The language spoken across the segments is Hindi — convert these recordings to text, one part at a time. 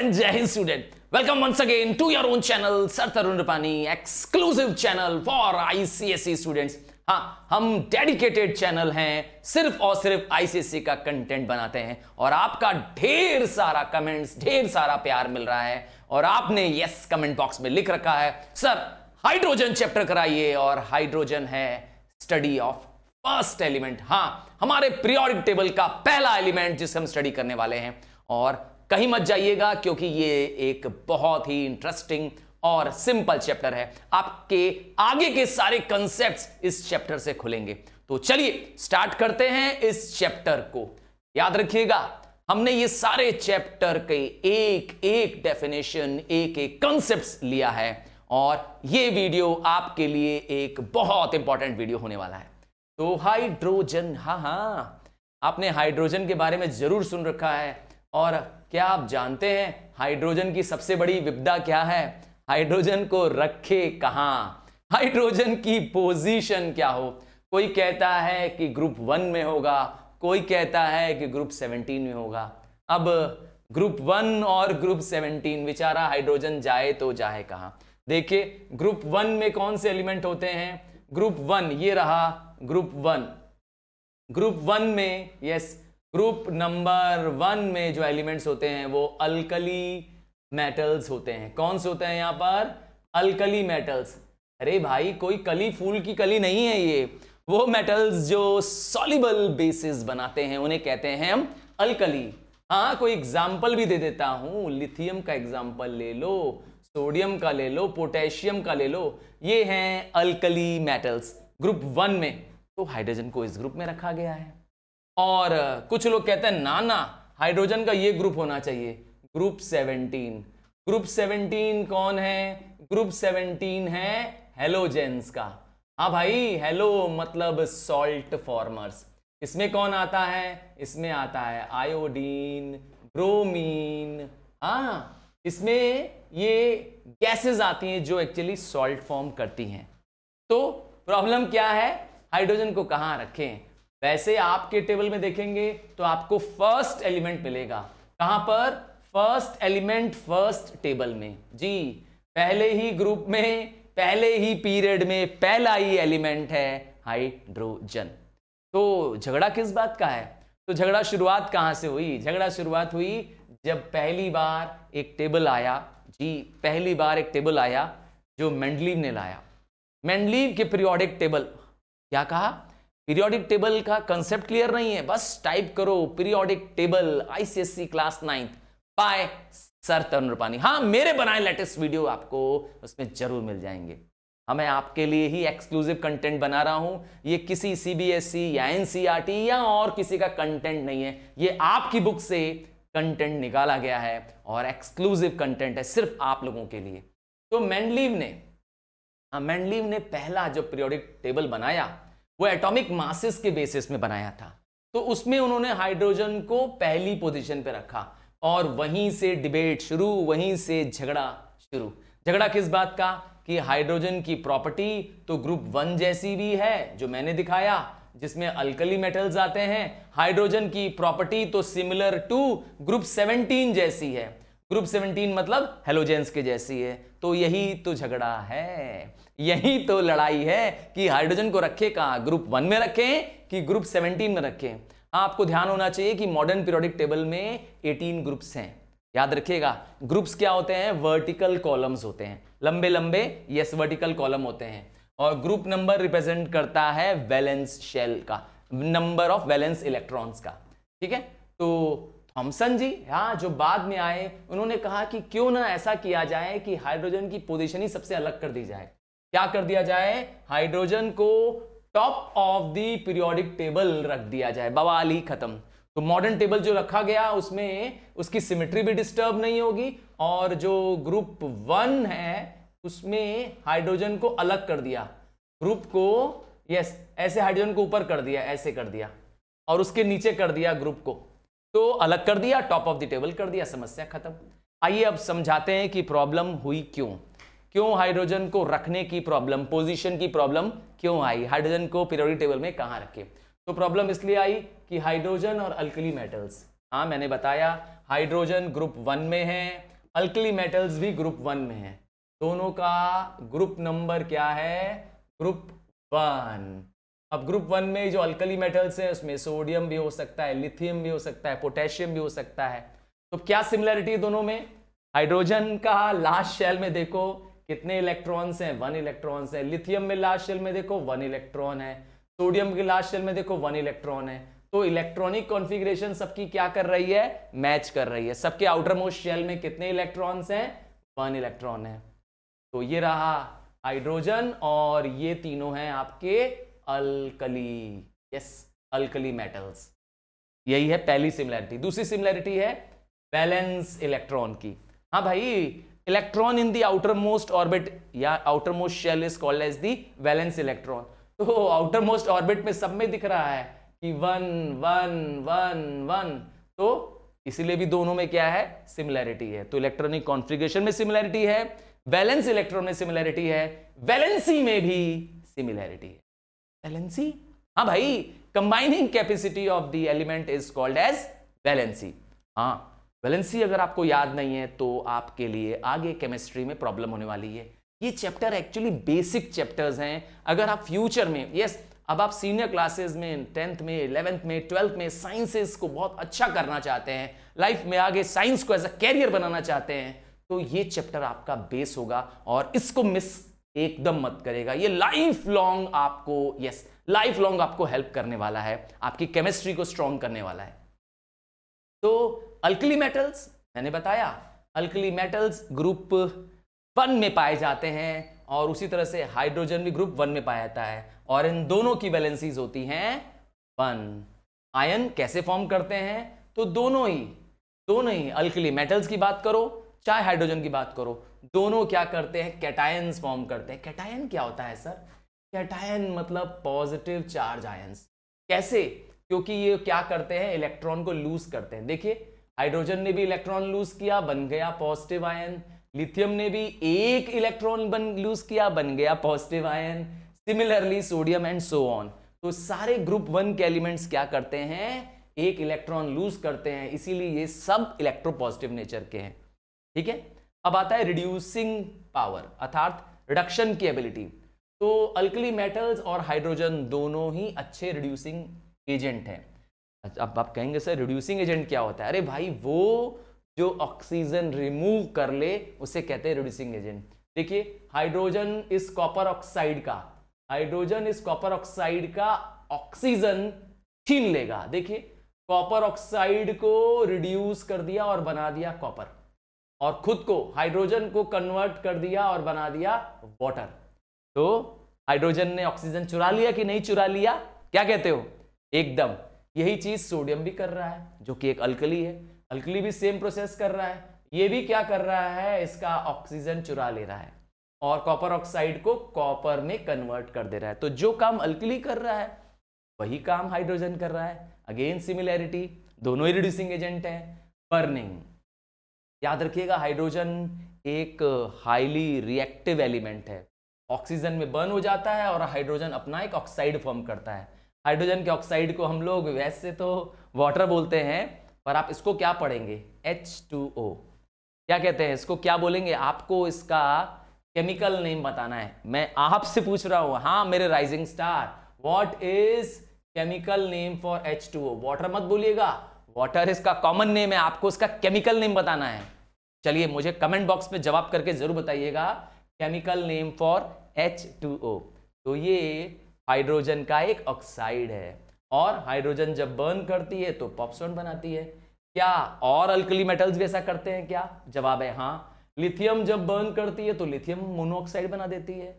and Jai Hind student. Welcome once again to your own channel, Sir Tarun Rupani, exclusive channel for ICSE students. हाँ हम डेडिकेटेड चैनल हैं सिर्फ़ और सिर्फ़ आईसीएससी का कंटेंट बनाते हैं और आपका ढेर सारा कमेंट्स ढेर सारा प्यार मिल रहा है और आपने यस कमेंट बॉक्स में लिख रखा है सर हाइड्रोजन चैप्टर कराइए और हाइड्रोजन है स्टडी ऑफ़ फ़र्स्ट एलिमेंट हाँ हमारे पीरियोडिक टेबल का पहला एलिमेंट जिसे हम स्टडी करने वाले हैं और कहीं मत जाइएगा, क्योंकि ये एक बहुत ही इंटरेस्टिंग और सिंपल चैप्टर है। आपके आगे के सारे कंसेप्ट्स इस चैप्टर से खुलेंगे। तो चलिए स्टार्ट करते हैं इस चैप्टर को। याद रखिएगा, हमने ये सारे चैप्टर के एक एक डेफिनेशन एक एक कंसेप्ट लिया है, और ये वीडियो आपके लिए एक बहुत इंपॉर्टेंट वीडियो होने वाला है। तो हाइड्रोजन हाँ हाँ आपने हाइड्रोजन के बारे में ज़रूर सुन रखा है, और क्या आप जानते हैं हाइड्रोजन की सबसे बड़ी विपदा क्या है? हाइड्रोजन को रखे कहाँ? हाइड्रोजन की पोजीशन क्या हो? कोई कहता है कि ग्रुप वन में होगा, कोई कहता है कि ग्रुप सेवनटीन में होगा। अब ग्रुप वन और ग्रुप सेवनटीन, बेचारा हाइड्रोजन जाए तो जाए कहाँ? देखिए, ग्रुप वन में कौन से एलिमेंट होते हैं? ग्रुप वन, ये रहा ग्रुप वन। ग्रुप वन में यस ग्रुप नंबर वन में जो एलिमेंट्स होते हैं वो अल्कली मेटल्स होते हैं। कौन से होते हैं यहाँ पर? Alkali metals. अरे भाई, कोई कली फूल की कली नहीं है ये। वो मेटल्स जो सॉलिबल बेसिस बनाते हैं, उन्हें कहते हैं हम अल्कली। हाँ कोई एग्ज़ाम्पल भी दे देता हूँ। लिथियम का एग्ज़ाम्पल ले लो, सोडियम का ले लो, पोटेशियम का ले लो। ये हैं अल्कली मेटल्स ग्रुप वन में। तो हाइड्रोजन को इस ग्रुप में रखा गया है। और कुछ लोग कहते हैं, ना ना, हाइड्रोजन का ये ग्रुप होना चाहिए। ग्रुप 17 ग्रुप 17 कौन है? ग्रुप 17 है हेलोजेंस का। हाँ भाई, हेलो मतलब सॉल्ट फॉर्मर्स इसमें कौन आता है? इसमें आता है आयोडीन ब्रोमीन हाँ इसमें ये गैसेस आती हैं जो एक्चुअली सॉल्ट फॉर्म करती हैं। तो प्रॉब्लम क्या है? हाइड्रोजन को कहाँ रखें? वैसे आपके टेबल में देखेंगे तो आपको फ़र्स्ट एलिमेंट मिलेगा। कहाँ पर? फ़र्स्ट एलिमेंट फ़र्स्ट टेबल में। जी, पहले ही ग्रुप में, पहले ही पीरियड में पहला ही एलिमेंट है हाइड्रोजन तो झगड़ा किस बात का है? तो झगड़ा शुरुआत कहाँ से हुई? झगड़ा शुरुआत हुई जब पहली बार एक टेबल आया। जी, पहली बार एक टेबल आया जो मेंडलीव ने लाया। मेंडलीव के पीरियोडिक टेबल क्या कहा? पीरियोडिक टेबल का कंसेप्ट क्लियर नहीं है। बस टाइप करो periodic table ICSC class ninth by sir Tarun Rupani. हाँ मेरे बनाए लेटेस्ट वीडियो आपको उसमें ज़रूर मिल जाएँगे। हाँ मैं आपके लिए ही एक्सक्लूसिव कंटेंट बना रहा हूँ। ये किसी सीबीएसई या एनसीईआरटी या और किसी का कंटेंट नहीं है। ये आपकी बुक से कंटेंट निकाला गया है और एक्सक्लूसिव कंटेंट है सिर्फ़ आप लोगों के लिए। तो मैंडलीव ने हाँ मैंडलीव ने पहला जो पीरियोडिक टेबल बनाया वो एटॉमिक मासेस के बेसिस में बनाया था। तो उसमें उन्होंने हाइड्रोजन को पहली पोजीशन पे रखा और वहीं से डिबेट शुरू, वहीं से झगड़ा शुरू। झगड़ा किस बात का? कि हाइड्रोजन की प्रॉपर्टी तो ग्रुप वन जैसी भी है, जो मैंने दिखाया, जिसमें अल्कली मेटल्स आते हैं हाइड्रोजन की प्रॉपर्टी तो सिमिलर टू ग्रुप 17 जैसी है। ग्रुप 17 मतलब हेलोजेंस के जैसी है। तो यही तो झगड़ा है, यही तो लड़ाई है कि हाइड्रोजन को रखे कहा? ग्रुप वन में रखें कि ग्रुप 17 में रखें? आपको ध्यान होना चाहिए कि मॉडर्न पीरियोडिक टेबल में 18 ग्रुप्स हैं। याद रखिएगा ग्रुप्स क्या होते हैं? वर्टिकल कॉलम्स होते हैं। लंबे लंबे यस वर्टिकल कॉलम होते हैं। और ग्रुप नंबर रिप्रेजेंट करता है वैलेंस शेल का नंबर ऑफ़ वैलेंस इलेक्ट्रॉन्स का। ठीक है? तो थॉमसन जी हाँ जो बाद में आए, उन्होंने कहा कि क्यों ना ऐसा किया जाए कि हाइड्रोजन की पोजीशन ही सबसे अलग कर दी जाए। क्या कर दिया जाए? हाइड्रोजन को top of the periodic table रख दिया जाए, बवाल ही खत्म। तो मॉडर्न टेबल जो रखा गया, उसमें उसकी सिमेट्री भी डिस्टर्ब नहीं होगी और जो ग्रुप वन है, उसमें हाइड्रोजन को अलग कर दिया। ग्रुप को, यस, ऐसे हाइड्रोजन को ऊपर कर दिया, ऐसे कर दिया और उसके नीचे कर दिया ग्रुप को। तो अलग कर दिया टॉप ऑफ़ द टेबल कर दिया, समस्या खत्म। आइए अब समझाते हैं कि प्रॉब्लम हुई क्यों। क्यों हाइड्रोजन को रखने की प्रॉब्लम पोजीशन की प्रॉब्लम क्यों आई? हाइड्रोजन को पीरियोडिक टेबल में कहाँ रखे? तो प्रॉब्लम इसलिए आई कि हाइड्रोजन और अल्कली मेटल्स हाँ मैंने बताया हाइड्रोजन ग्रुप वन में है अल्कली मेटल्स भी ग्रुप वन में है। दोनों का ग्रुप नंबर क्या है? ग्रुप वन अब ग्रुप वन में जो अल्कली मेटल्स है, उसमें सोडियम भी हो सकता है लिथियम भी हो सकता है पोटेशियम भी हो सकता है। तो क्या सिमिलरिटी है दोनों में? हाइड्रोजन का लास्ट शेल में देखो, कितने इलेक्ट्रॉन्स हैं? वन इलेक्ट्रॉन्स है। लिथियम में लास्ट शेल में देखो वन इलेक्ट्रॉन है। सोडियम के लास्ट शेल में देखो वन इलेक्ट्रॉन है। तो इलेक्ट्रॉनिक कॉन्फ़िगरेशन सबकी क्या कर रही है? मैच कर रही है। सबके आउटर मोस्ट शेल में कितने इलेक्ट्रॉन्स हैं? वन इलेक्ट्रॉन है। तो ये रहा हाइड्रोजन और ये तीनों हैं आपके अल्कली यस अल्कली मेटल्स यही है पहली सिमिलैरिटी दूसरी सिमिलैरिटी है बैलेंस इलेक्ट्रॉन की. हाँ भाई electron in the outermost orbit या outermost shell is called as the valence electron तो आउटर मोस्ट ऑर्बिट में सब में दिख रहा है कि वन वन वन वन तो इसीलिए भी दोनों में क्या है? सिमिलैरिटी है. तो इलेक्ट्रॉनिक कॉन्फ़िगरेशन में सिमिलैरिटी है वैलेंस इलेक्ट्रॉन में सिमिलैरिटी है वैलेंसी में भी सिमिलैरिटी है. वैलेंसी हाँ भाई combining capacity of the element is called as valency हाँ वैलेंसी अगर आपको याद नहीं है तो आपके लिए आगे केमिस्ट्री में प्रॉब्लम होने वाली है। ये चैप्टर एक्चुअली बेसिक चैप्टर्स हैं। अगर आप फ्यूचर में यस yes, अब आप सीनियर क्लासेस में टेंथ में इलेवेंथ में ट्वेल्थ में साइंसेस को बहुत अच्छा करना चाहते हैं लाइफ में आगे साइंस को एज अ कैरियर बनाना चाहते हैं तो ये चैप्टर आपका बेस होगा और इसको मिस एकदम मत करेगा। ये लाइफ लॉन्ग आपको यस लाइफ लॉन्ग आपको हेल्प करने वाला है। आपकी केमिस्ट्री को स्ट्रॉन्ग करने वाला है। तो अल्कली मेटल्स मैंने बताया अल्कली मेटल्स ग्रुप वन में पाए जाते हैं और उसी तरह से हाइड्रोजन भी ग्रुप वन में पाया जाता है। और इन दोनों की वैलेंसीज होती हैं वन आयन कैसे फॉर्म करते हैं? तो दोनों ही दोनों ही अल्कली मेटल्स की बात करो, चाहे हाइड्रोजन की बात करो। दोनों क्या करते हैं? कैटायंस फॉर्म करते हैं। कैटायन क्या होता है सर कैटायन मतलब पॉजिटिव चार्ज आयंस कैसे? क्योंकि ये क्या करते हैं? इलेक्ट्रॉन को लूज करते हैं। देखिए हाइड्रोजन ने भी इलेक्ट्रॉन लूज किया, बन गया पॉजिटिव आयन लिथियम ने भी एक इलेक्ट्रॉन बन लूज किया, बन गया positive ion similarly sodium and so on तो सारे ग्रुप वन के एलिमेंट्स क्या करते हैं? एक इलेक्ट्रॉन लूज करते हैं। इसीलिए ये सब इलेक्ट्रोपॉजिटिव नेचर के हैं। ठीक है? अब आता है रिड्यूसिंग पावर अर्थात रिडक्शन की एबिलिटी तो अल्कली मेटल्स और हाइड्रोजन दोनों ही अच्छे रिड्यूसिंग एजेंट हैं। अब आप कहेंगे, सर रिड्यूसिंग एजेंट क्या होता है? अरे भाई, वो जो ऑक्सीजन रिमूव कर ले, उसे कहते हैं रिड्यूसिंग एजेंट देखिए हाइड्रोजन इस कॉपर ऑक्साइड का। हाइड्रोजन इस कॉपर ऑक्साइड का ऑक्सीजन छीन लेगा। देखिए कॉपर ऑक्साइड को रिड्यूस कर दिया और बना दिया कॉपर और खुद को हाइड्रोजन को कन्वर्ट कर दिया और बना दिया वाटर तो हाइड्रोजन ने ऑक्सीजन चुरा लिया कि नहीं चुरा लिया? क्या कहते हो? एकदम। यही चीज़ सोडियम भी कर रहा है, जो कि एक अल्कली है। अल्कली भी सेम प्रोसेस कर रहा है। ये भी क्या कर रहा है? इसका ऑक्सीजन चुरा ले रहा है। और कॉपर ऑक्साइड को कॉपर में कन्वर्ट कर दे रहा है। तो जो काम अल्कली कर रहा है, वही काम हाइड्रोजन कर रहा है। अगेन सिमिलैरिटी दोनों ही रिड्यूसिंग एजेंट हैं। बर्निंग याद रखिएगा हाइड्रोजन एक हाईली रिएक्टिव एलिमेंट है। ऑक्सीजन में बर्न हो जाता है और हाइड्रोजन अपना एक ऑक्साइड फॉर्म करता है। हाइड्रोजन के ऑक्साइड को हम लोग वैसे तो वाटर बोलते हैं, पर आप इसको क्या पढ़ेंगे? H2O क्या कहते हैं? इसको क्या बोलेंगे? आपको इसका केमिकल नेम बताना है। मैं आपसे पूछ रहा हूँ हाँ मेरे rising star what is chemical name for H two O water मत बोलिएगा। वाटर इसका कॉमन नेम है, आपको इसका केमिकल नेम बताना है। चलिए, मुझे कमेंट बॉक्स में जवाब करके ज़रूर बताइएगा। Chemical name for H two O तो ये हाइड्रोजन का एक ऑक्साइड है। और हाइड्रोजन जब बर्न करती है तो पॉपसोन बनाती है। क्या और अल्कली मेटल्स भी ऐसा करते हैं क्या? जवाब है हाँ। लिथियम जब बर्न करती है तो लिथियम मोनोऑक्साइड बना देती है।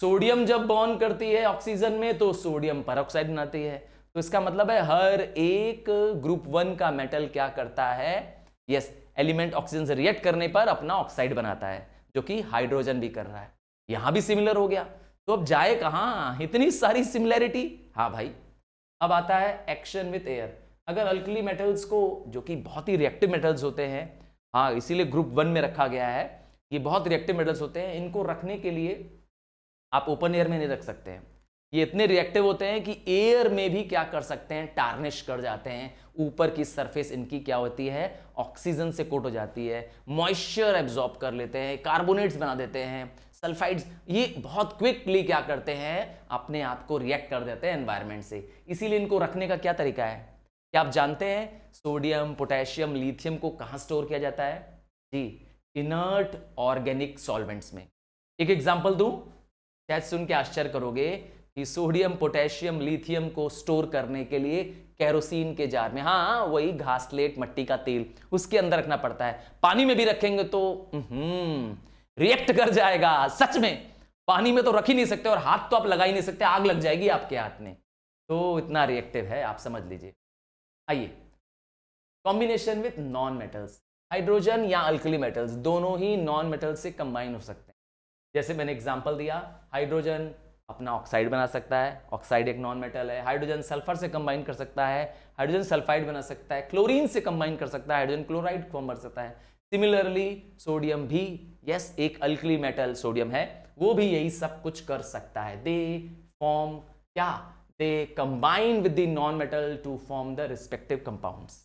सोडियम जब बर्न करती है ऑक्सीजन में तो सोडियम पर बनाती है। तो इसका मतलब है हर एक ग्रुप वन का मेटल क्या करता है? यस एलिमेंट ऑक्सीजन से रिएक्ट करने पर अपना ऑक्साइड बनाता है, जो कि हाइड्रोजन भी कर रहा है। यहाँ भी सिमिलर हो गया। तो अब जाए कहाँ? इतनी सारी सिमिलैरिटी हाँ भाई, अब आता है एक्शन विथ एयर अगर अल्कली मेटल्स को, जो कि बहुत ही रिएक्टिव मेटल्स होते हैं हाँ इसीलिए ग्रुप वन में रखा गया है, ये बहुत रिएक्टिव मेटल्स होते हैं, इनको रखने के लिए आप ओपन एयर में नहीं रख सकते हैं। ये इतने रिएक्टिव होते हैं कि एयर में भी क्या कर सकते हैं? टार्निश कर जाते हैं। ऊपर की सरफेस इनकी क्या होती है? ऑक्सीजन से कोट हो जाती है। मॉइस्चर एब्जॉर्ब कर लेते हैं। कार्बोनेट्स बना देते हैं। सल्फाइड्स ये बहुत क्विकली क्या करते हैं? अपने आप को रिएक्ट कर देते हैं एनवायरमेंट से। इसीलिए इनको रखने का क्या तरीका है? क्या आप जानते हैं? सोडियम पोटेशियम लिथियम को कहाँ स्टोर किया जाता है? जी इनर्ट ऑर्गेनिक सॉल्वेंट्स में। एक एग्ज़ाम्पल दूँ? शायद सुन के आश्चर्य करोगे। कि सोडियम, पोटेशियम, लिथियम को स्टोर करने के लिए कैरोसिन के जार में हाँ वही घासलेट मट्टी का तेल, उसके अंदर रखना पड़ता है। पानी में भी रखेंगे तो रिएक्ट कर जाएगा। सच में, पानी में तो रख ही नहीं सकते और हाथ तो आप लगा ही नहीं सकते, आग लग जाएगी आपके हाथ में। तो इतना रिएक्टिव है, आप समझ लीजिए। आइए combination with non metals hydrogen या अल्कली मेटल्स दोनों ही नॉन मेटल्स से कंबाइन हो सकते हैं। जैसे मैंने एग्ज़ाम्पल दिया हाइड्रोजन अपना ऑक्साइड बना सकता है। ऑक्साइड एक नॉन मेटल है। हाइड्रोजन सल्फ़र से कंबाइन कर सकता है। हाइड्रोजन सल्फाइड बना सकता है। क्लोरीन से कंबाइन कर सकता है। हाइड्रोजन क्लोराइड फॉर्म कर सकता है। सिमिलरली सोडियम भी यस एक अल्कली मेटल सोडियम है। वो भी यही सब कुछ कर सकता है। दे फॉर्म क्या? They combine with the non metal to form the respective compounds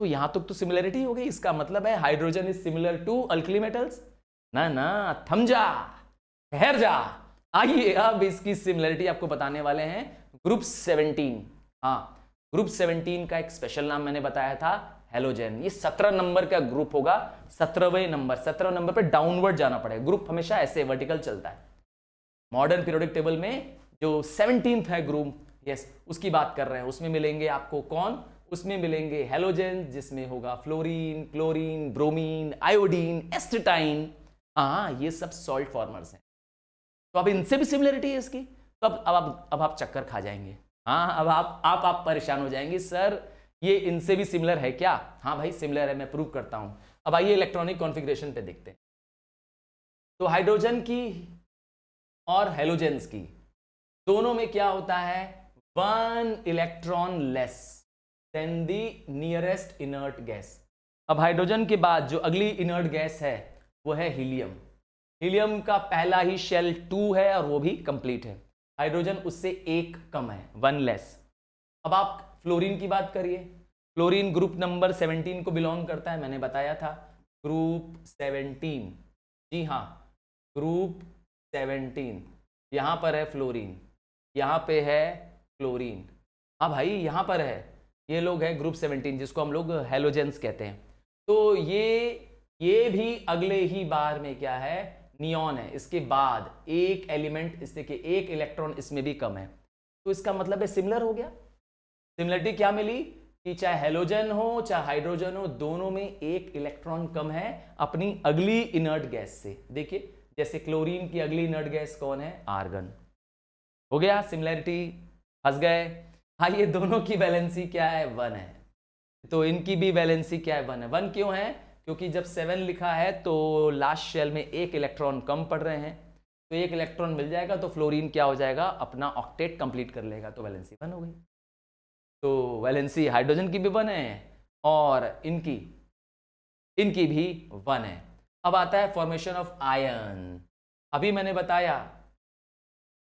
तो यहाँ तक तो, तो सिमिलरिटी हो गई। इसका मतलब है hydrogen is similar to alkali metals ना ना थम जा ठहर जा। आइए अब इसकी सिमिलरिटी आपको बताने वाले हैं। ग्रुप 17 हाँ ग्रुप 17 का एक स्पेशल नाम मैंने बताया था हेलोजेन ये 17 नंबर का ग्रुप होगा 17वें नंबर 17 नंबर पे डाउनवर्ड जाना पड़ेगा। ग्रुप हमेशा ऐसे वर्टिकल चलता है। मॉडर्न पीरियोडिक टेबल में जो सेवनटीन है ग्रुप यस उसकी बात कर रहे हैं। उसमें मिलेंगे आपको कौन? उसमें मिलेंगे हेलोजेन जिसमें होगा fluorine chlorine bromine iodine astatine हाँ ये सब सॉल्ट फॉर्मर्स हैं। तो अब इनसे भी सिमिलरिटी है इसकी। तो अब अब आप अब आप चक्कर खा जाएँगे। हाँ अब आप आप आप परेशान हो जाएँगे, सर, ये इनसे भी सिमिलर है क्या? हाँ भाई सिमिलर है, मैं प्रूव करता हूँ। अब आइए इलेक्ट्रॉनिक कॉन्फ़िगरेशन पे देखते हैं। तो हाइड्रोजन की और हेलोजेंस की, दोनों में क्या होता है? One electron less than the nearest inert gas अब हाइड्रोजन के बाद जो अगली इनर्ट गैस है, वो है हीलियम हीलियम का पहला ही शेल टू है और वो भी कंप्लीट है। हाइड्रोजन उससे एक कम है, वन लेस। अब आप फ्लोरीन की बात करिए। फ्लोरीन ग्रुप नंबर 17 को बिलोंग करता है, मैंने बताया था। ग्रुप 17 जी हाँ ग्रुप 17 यहाँ पर है फ्लोरीन। यहाँ पे है क्लोरीन हाँ भाई, यहाँ पर है। ये लोग हैं ग्रुप 17 जिसको हम लोग हेलोजेंस कहते हैं। तो ये ये भी अगले ही बार में क्या है? नियॉन है, इसके बाद एक एलिमेंट इससे कि एक इलेक्ट्रॉन इसमें भी कम है। तो इसका मतलब है सिमिलर हो गया। सिमिलरिटी क्या मिली? कि चाहे हेलोजन हो, चाहे हाइड्रोजन हो, दोनों में एक इलेक्ट्रॉन कम है अपनी अगली इनर्ट गैस से। देखिए, जैसे क्लोरीन की अगली इनर्ट गैस कौन है? आर्गन हो गया सिमिलरिटी फंस गए। हाँ ये दोनों की वैलेंसी क्या है? वन है। तो इनकी भी वैलेंसी क्या है? वन है। वन क्यों है? क्योंकि जब सेवन लिखा है तो लास्ट शेल में एक इलेक्ट्रॉन कम पड़ रहे हैं। तो एक इलेक्ट्रॉन मिल जाएगा तो फ्लोरीन क्या हो जाएगा? अपना ऑक्टेट कंप्लीट कर लेगा तो वैलेंसी वन हो गई। तो वैलेंसी हाइड्रोजन की भी वन है और इनकी इनकी भी वन है। अब आता है फॉर्मेशन ऑफ़ आयन अभी मैंने बताया,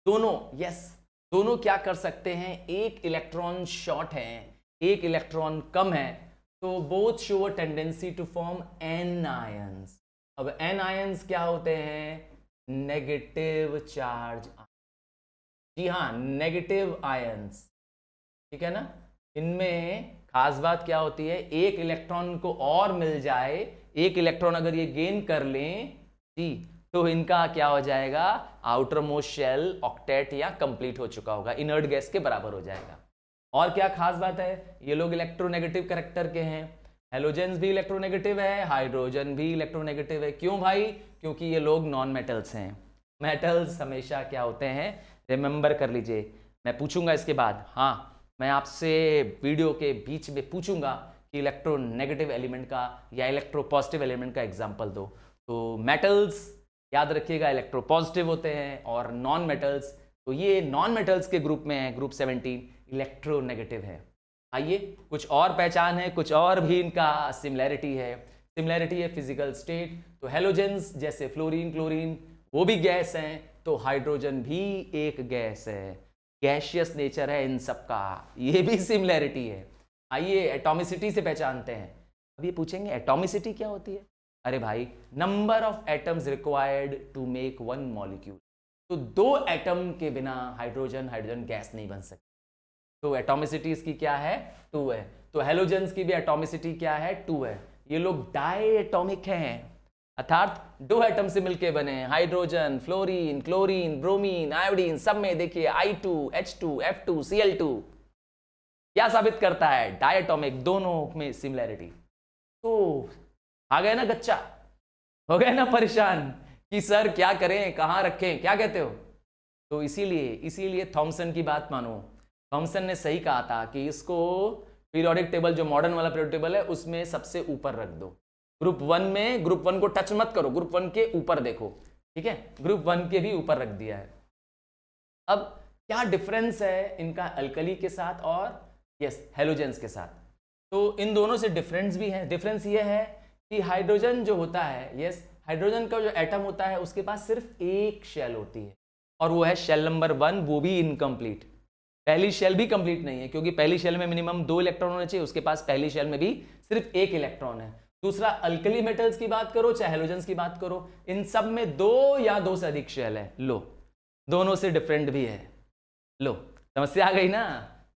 दोनों यस दोनों क्या कर सकते हैं? एक इलेक्ट्रॉन शॉर्ट है, एक इलेक्ट्रॉन कम है। तो both show a tendency to form anions अब एन आयंस क्या होते हैं? नेगेटिव चार्ज जी हाँ नेगेटिव आयंस ठीक है ना? इनमें खास बात क्या होती है? एक इलेक्ट्रॉन को और मिल जाए, एक इलेक्ट्रॉन अगर ये गेन कर लें, जी तो इनका क्या हो जाएगा? आउटर मोस्ट शेल ऑक्टेट या कंप्लीट हो चुका होगा. इनर्ट गैस के बराबर हो जाएगा. और क्या खास बात है? ये लोग इलेक्ट्रोनेगेटिव करेक्टर के हैं। हेलोजेंस भी इलेक्ट्रोनेगेटिव है हाइड्रोजन भी इलेक्ट्रोनेगेटिव है। क्यों भाई? क्योंकि ये लोग नॉन मेटल्स हैं। मेटल्स हमेशा क्या होते हैं? रिमेंबर कर लीजिए। मैं पूछूँगा इसके बाद। हाँ मैं आपसे वीडियो के बीच में पूछूँगा कि इलेक्ट्रोनेगेटिव एलिमेंट का या इलेक्ट्रो पॉजिटिव एलिमेंट का एग्ज़ाम्पल दो। तो मेटल्स याद रखिएगा इलेक्ट्रो पॉजिटिव होते हैं और नॉन मेटल्स तो ये नॉन मेटल्स के ग्रुप में है ग्रुप सेवनटीन इलेक्ट्रोनेगेटिव है। आइए, कुछ और पहचान है, कुछ और भी इनका सिमिलैरिटी है। सिमिलैरिटी है फ़िज़िकल स्टेट तो हेलोजेंस जैसे फ्लोरीन क्लोरीन वो भी गैस हैं तो हाइड्रोजन भी एक गैस है। गैशियस नेचर है इन सबका, ये भी सिमिलैरिटी है। आइए एटॉमिसिटी से पहचानते हैं। अब ये पूछेंगे एटॉमिसिटी क्या होती है? अरे भाई number of atoms required to make one molecule तो दो एटम के बिना हाइड्रोजन हाइड्रोजन गैस नहीं बन सकती। तो एटॉमिसिटी इसकी क्या है? टू है। तो हेलोजेंस की भी एटोमिसिटी क्या है? टू है। ये लोग डाई हैं। अर्थात दो एटम से मिलके बने hydrogen fluorine chlorine bromine iodine सब में देखिए I two H two F two C L two क्या साबित करता है? डायटोमिक दोनों में सिमिलैरिटी तो आ गए ना गच्चा। हो गए ना परेशान कि सर क्या करें? कहाँ रखें? क्या कहते हो? तो इसीलिए इसीलिए थॉमसन की बात मानो। थॉमसन ने सही कहा था कि इसको पीरियोडिक टेबल जो मॉडर्न वाला पीरियोडिक टेबल है, उसमें सबसे ऊपर रख दो। ग्रुप वन में ग्रुप वन को टच मत करो। ग्रुप वन के ऊपर देखो, ठीक है? ग्रुप वन के भी ऊपर रख दिया है। अब क्या डिफरेंस है इनका अल्कली के साथ और यस हेलोजेंस के साथ? तो इन दोनों से डिफरेंस भी है। डिफरेंस ये है कि हाइड्रोजन जो होता है यस हाइड्रोजन का जो एटम होता है, उसके पास सिर्फ़ एक शेल होती है। और वो है शेल नंबर वन वो भी इनकम्प्लीट पहली शेल भी कंप्लीट नहीं है, क्योंकि पहली शेल में मिनिमम दो इलेक्ट्रॉन होने चाहिए, उसके पास पहली शेल में भी सिर्फ़ एक इलेक्ट्रॉन है। दूसरा अल्कली मेटल्स की बात करो, चाहे हेलोजेंस की बात करो, इन सब में दो या दो से अधिक शेल है। लो, दोनों से डिफरेंट भी है। लो समस्या आ गई ना?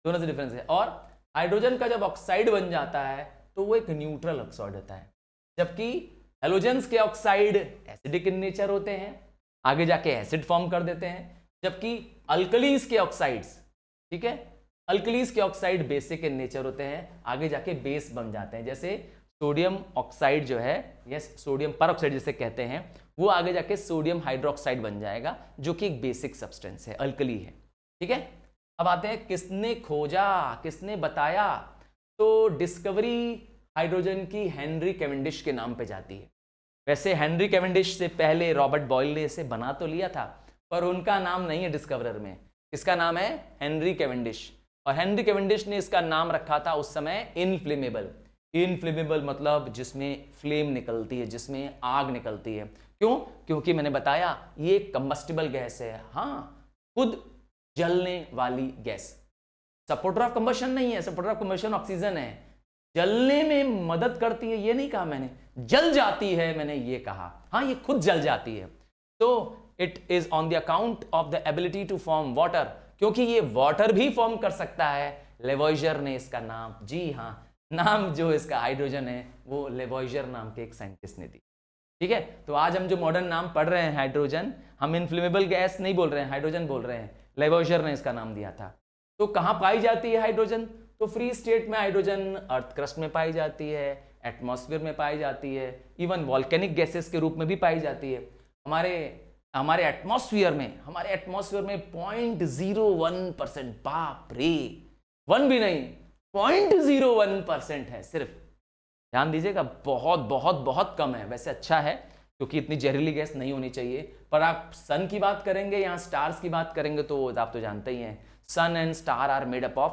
दोनों से डिफरेंस है। और हाइड्रोजन का जब ऑक्साइड बन जाता है तो वो एक न्यूट्रल ऑक्साइड होता है। जबकि हेलोजेंस के ऑक्साइड एसिडिक इन नेचर होते हैं, आगे जाके एसिड फॉर्म कर देते हैं। जबकि अल्कलीज के ऑक्साइड्स ठीक है? अल्कलीज के ऑक्साइड बेसिक इन नेचर होते हैं, आगे जाके बेस बन जाते हैं। जैसे सोडियम ऑक्साइड जो है यस सोडियम पर ऑक्साइड जिसे कहते हैं, वो आगे जाके सोडियम हाइड्रोक्साइड बन जाएगा, जो कि एक बेसिक सब्सटेंस है अल्कली है। ठीक है? अब आते हैं, किसने खोजा, किसने बताया? तो डिस्कवरी हाइड्रोजन की हेनरी केवेंडिश के नाम पे जाती है। वैसे हेनरी केवेंडिश से पहले रॉबर्ट बॉयल ने इसे बना तो लिया था, पर उनका नाम नहीं है डिस्कवरर में। इसका नाम है? Henry Cavendish. और हेनरी केवेंडिश ने इसका नाम रखा था उस समय इनफ्लेमेबल। इनफ्लेमेबल मतलब जिसमें फ्लेम निकलती है, जिसमें आग निकलती है। क्यों? क्योंकि मैंने बताया, ये कंबस्टिबल गैस है। हाँ खुद जलने वाली गैस सपोर्टर ऑफ़ कंबशन नहीं है सपोर्टर ऑफ़ कंबशन ऑक्सीजन है। जलने में मदद करती है, ये नहीं कहा मैंने। जल जाती है, मैंने ये कहा। हाँ ये खुद जल जाती है। तो it is on the account of the ability to form water क्योंकि ये वाटर भी फॉर्म कर सकता है। लेवॉइजर ने इसका नाम, जी हाँ नाम जो इसका हाइड्रोजन है, वो लेवॉइजर नाम के एक साइंटिस्ट ने दी ठीक है? तो आज हम जो मॉडर्न नाम पढ़ रहे हैं हाइड्रोजन हम इनफ्लेमेबल गैस नहीं बोल रहे हैं हाइड्रोजन बोल रहे हैं। लेवोजर ने इसका नाम दिया था। तो कहाँ पाई जाती है हाइड्रोजन तो फ्री स्टेट में हाइड्रोजन अर्थ क्रस्ट में पाई जाती है एटमॉस्फेयर में पाई जाती है इवन वॉल्केनिक गैसेस के रूप में भी पाई जाती है। हमारे हमारे एटमॉस्फेयर में, हमारे एटमॉस्फेयर में पॉइंट ज़ीरो वन परसेंट बाप रे। वन भी नहीं पॉइंट ज़ीरो वन परसेंट है सिर्फ़। ध्यान दीजिएगा, बहुत बहुत बहुत कम है। वैसे अच्छा है, क्योंकि इतनी जहरीली गैस नहीं होनी चाहिए। पर आप सन की बात करेंगे या स्टार्स की बात करेंगे तो आप तो जानते ही हैं। Sun and star are made up of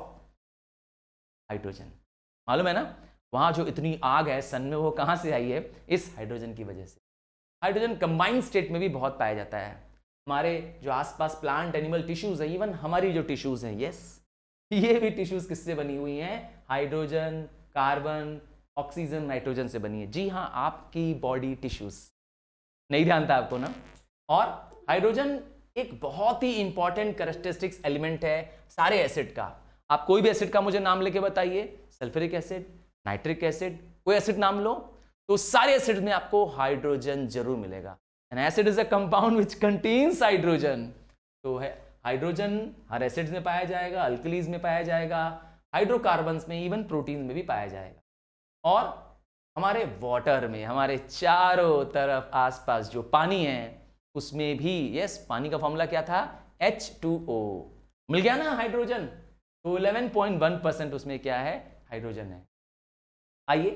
hydrogen मालूम है ना? वहाँ जो इतनी आग है सन में वो कहाँ से आई है? इस हाइड्रोजन की वजह से। हाइड्रोजन कंबाइंड स्टेट में भी बहुत पाया जाता है। हमारे जो आसपास प्लांट एनिमल टिश्यूज है इवन हमारी जो टिश्यूज हैं यस ये भी टिश्यूज किससे बनी हुई हैं? हाइड्रोजन कार्बन ऑक्सीजन नाइट्रोजन से बनी है। जी हाँ आपकी बॉडी टिश्यूज नहीं ध्यान था आपको ना? और हाइड्रोजन एक बहुत ही इंपॉर्टेंट करेक्टरिस्टिक्स एलिमेंट है सारे एसिड का। आप कोई भी एसिड का मुझे नाम लेके बताइए। सल्फ्यूरिक एसिड नाइट्रिक एसिड कोई एसिड नाम लो। तो सारे एसिड में आपको हाइड्रोजन ज़रूर मिलेगा। An acid is a compound which contains hydrogen तो है हाइड्रोजन हर एसिड में पाया जाएगा अल्कलीज में पाया जाएगा हाइड्रोकार्बन में इवन प्रोटीन में भी पाया जाएगा। और हमारे वाटर में, हमारे चारों तरफ़ आसपास जो पानी है, उसमें भी यस पानी का फॉर्मूला क्या था? H2O मिल गया ना हाइड्रोजन तो 11.1 परसेंट उसमें क्या है? हाइड्रोजन है। आइए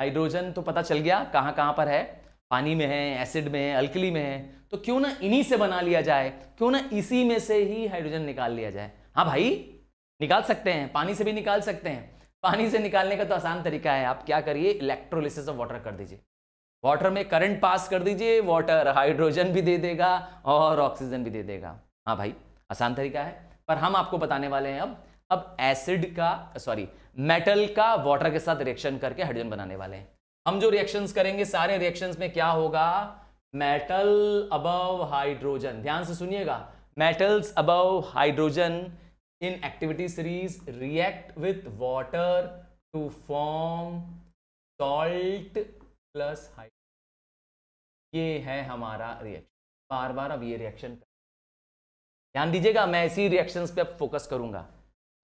हाइड्रोजन तो पता चल गया, कहाँ कहाँ पर है? पानी में है, एसिड में है, अल्कली में है। तो क्यों ना इन्हीं से बना लिया जाए? क्यों ना इसी में से ही हाइड्रोजन निकाल लिया जाए? हाँ भाई, निकाल सकते हैं, पानी से भी निकाल सकते हैं। पानी से निकालने का तो आसान तरीका है, आप क्या करिए इलेक्ट्रोलिसिस ऑफ़ वाटर कर दीजिए। वाटर में करंट पास कर दीजिए वाटर हाइड्रोजन भी दे देगा और ऑक्सीजन भी दे देगा। हाँ भाई, आसान तरीका है, पर हम आपको बताने वाले हैं अब अब एसिड का सॉरी मेटल का वाटर के साथ रिएक्शन करके हाइड्रोजन बनाने वाले हैं। हम जो रिएक्शंस करेंगे, सारे रिएक्शंस में क्या होगा? मेटल अबव हाइड्रोजन ध्यान से सुनिएगा। Metals above hydrogen in activity series react with water to form salt plus hydrogen ये है हमारा रिएक्शन बार बार अब ये रिएक्शन ध्यान दीजिएगा, मैं इसी रिएक्शंस पे अब फोकस करूँगा।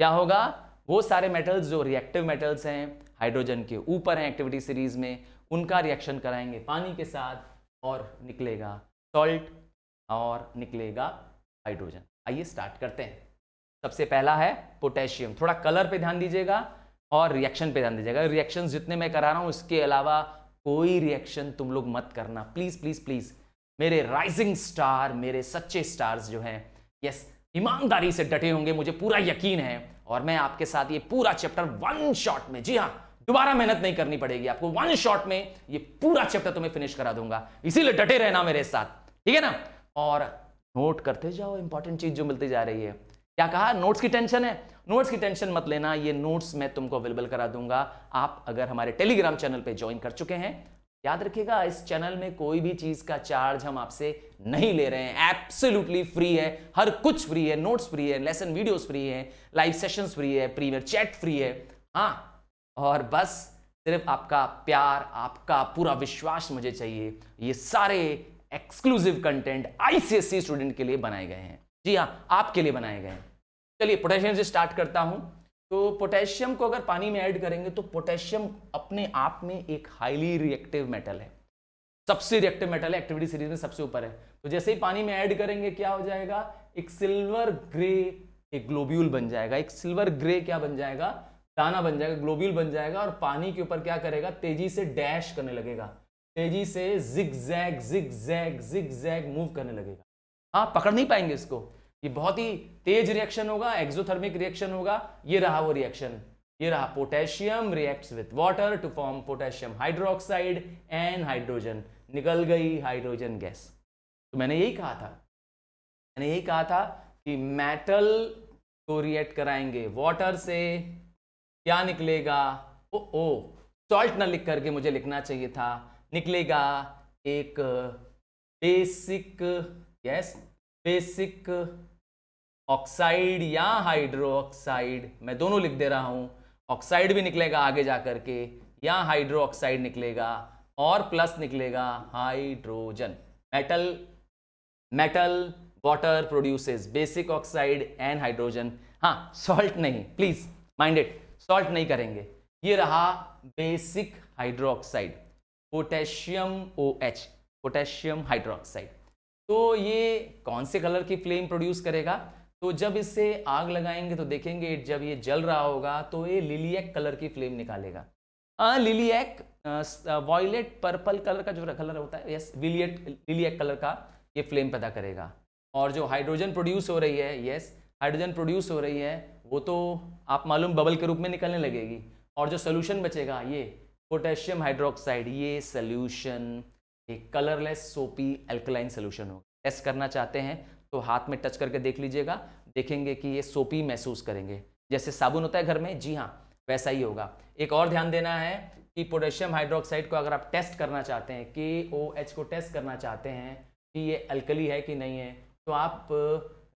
क्या होगा? वो सारे मेटल्स जो रिएक्टिव मेटल्स हैं हाइड्रोजन के ऊपर हैं एक्टिविटी सीरीज़ में, उनका रिएक्शन कराएँगे पानी के साथ और निकलेगा सॉल्ट और निकलेगा हाइड्रोजन आइए स्टार्ट करते हैं। सबसे पहला है पोटेशियम थोड़ा कलर पे ध्यान दीजिएगा और रिएक्शन पे ध्यान दीजिएगा। रिएक्शन जितने मैं करा रहा हूँ, इसके अलावा कोई रिएक्शन तुम लोग मत करना। प्लीज़ प्लीज़ प्लीज़ मेरे राइजिंग स्टार मेरे सच्चे स्टार्स जो हैं यस ईमानदारी से डटे होंगे, मुझे पूरा यकीन है। और मैं आपके साथ ये पूरा चैप्टर वन शॉट में, जी हाँ दोबारा मेहनत नहीं करनी पड़ेगी। आपको वन शॉट में ये पूरा चैप्टर तुम्हें फिनिश करा दूँगा। इसीलिए डटे रहना मेरे साथ, ठीक है ना? और नोट करते जाओ इंपॉर्टेंट चीज़ जो मिलती जा रही है। क्या कहा? नोट्स की टेंशन है। नोट्स की टेंशन मत लेना, ये नोट्स मैं तुमको अवेलेबल करा दूँगा। आप अगर हमारे टेलीग्राम चैनल पे ज्वाइन कर चुके हैं याद रखिएगा, इस चैनल में कोई भी चीज़ का चार्ज हम आपसे नहीं ले रहे हैं। एब्सोल्युटली फ्री है। हर कुछ फ्री है। नोट्स फ्री है। लेसन वीडियोस फ्री है। लाइव सेशंस फ्री है। प्रीमियर चैट फ्री है। हाँ और बस सिर्फ़ आपका प्यार, आपका पूरा विश्वास मुझे चाहिए। ये सारे एक्सक्लूसिव कंटेंट आईसीएससी स्टूडेंट के लिए बनाए गए हैं। जी हाँ आपके लिए बनाए गए हैं। चलिए पोटेशियम से स्टार्ट करता हूँ। तो पोटेशियम को अगर पानी में ऐड करेंगे तो पोटेशियम अपने आप में एक हाईली रिएक्टिव मेटल है। सबसे रिएक्टिव मेटल है एक्टिविटी सीरीज़ में सबसे ऊपर है। तो जैसे ही पानी में ऐड करेंगे, क्या हो जाएगा? एक सिल्वर ग्रे एक ग्लोब्यूल बन जाएगा। एक सिल्वर ग्रे क्या बन जाएगा? दाना बन जाएगा ग्लोब्यूल बन जाएगा और पानी के ऊपर क्या करेगा? तेज़ी से डैश करने लगेगा। तेज़ी से zig zag zig zag zig zag move करने लगेगा। हाँ पकड़ नहीं पाएँगे इसको। ये बहुत ही तेज रिएक्शन होगा एक्सोथर्मिक रिएक्शन होगा, ये रहा वो रिएक्शन ये रहा potassium reacts with water to form potassium hydroxide and hydrogen निकल गई हाइड्रोजन गैस तो मैंने यही कहा था। मैंने यही कहा था कि मेटल को रिएक्ट कराएँगे वाटर से। क्या निकलेगा? ओ ओ सॉल्ट ना लिख करके मुझे लिखना चाहिए था। निकलेगा एक बेसिक यस बेसिक ऑक्साइड या हाइड्रो ऑक्साइड मैं दोनों लिख दे रहा हूँ, ऑक्साइड भी निकलेगा आगे जाकर के, या हाइड्रो ऑक्साइड निकलेगा, और प्लस निकलेगा hydrogen. Metal metal water produces basic oxide and hydrogen हाँ सॉल्ट नहीं प्लीज़ माइंडेड सॉल्ट नहीं करेंगे। ये रहा basic hydroxide potassium O H potassium hydroxide तो ये कौन से कलर की फ्लेम प्रोड्यूस करेगा? तो जब इससे आग लगाएँगे तो देखेंगे जब ये जल रहा होगा तो ये लिलियक कलर की फ्लेम निकालेगा। लिलियक वॉयलेट पर्पल कलर का जो कलर होता है यस विलियट लिलियक कलर का ये फ्लेम पैदा करेगा। और जो हाइड्रोजन प्रोड्यूस हो रही है यस हाइड्रोजन प्रोड्यूस हो रही है, वो तो आप मालूम बबल के रूप में निकलने लगेगी। और जो सोल्यूशन बचेगा, ये पोटेशियम हाइड्रोक्साइड ये सोल्यूशन एक कलरलेस सोपी एल्कलाइन सोल्यूशन होगा। टेस्ट करना चाहते हैं तो हाथ में टच करके देख लीजिएगा। देखेंगे कि ये सोपी महसूस करेंगे। जैसे साबुन होता है घर में, जी हाँ वैसा ही होगा। एक और ध्यान देना है कि पोटेशियम हाइड्रोक्साइड को अगर आप टेस्ट करना चाहते हैं के ओ एच को टेस्ट करना चाहते हैं कि ये अल्कली है कि नहीं है तो आप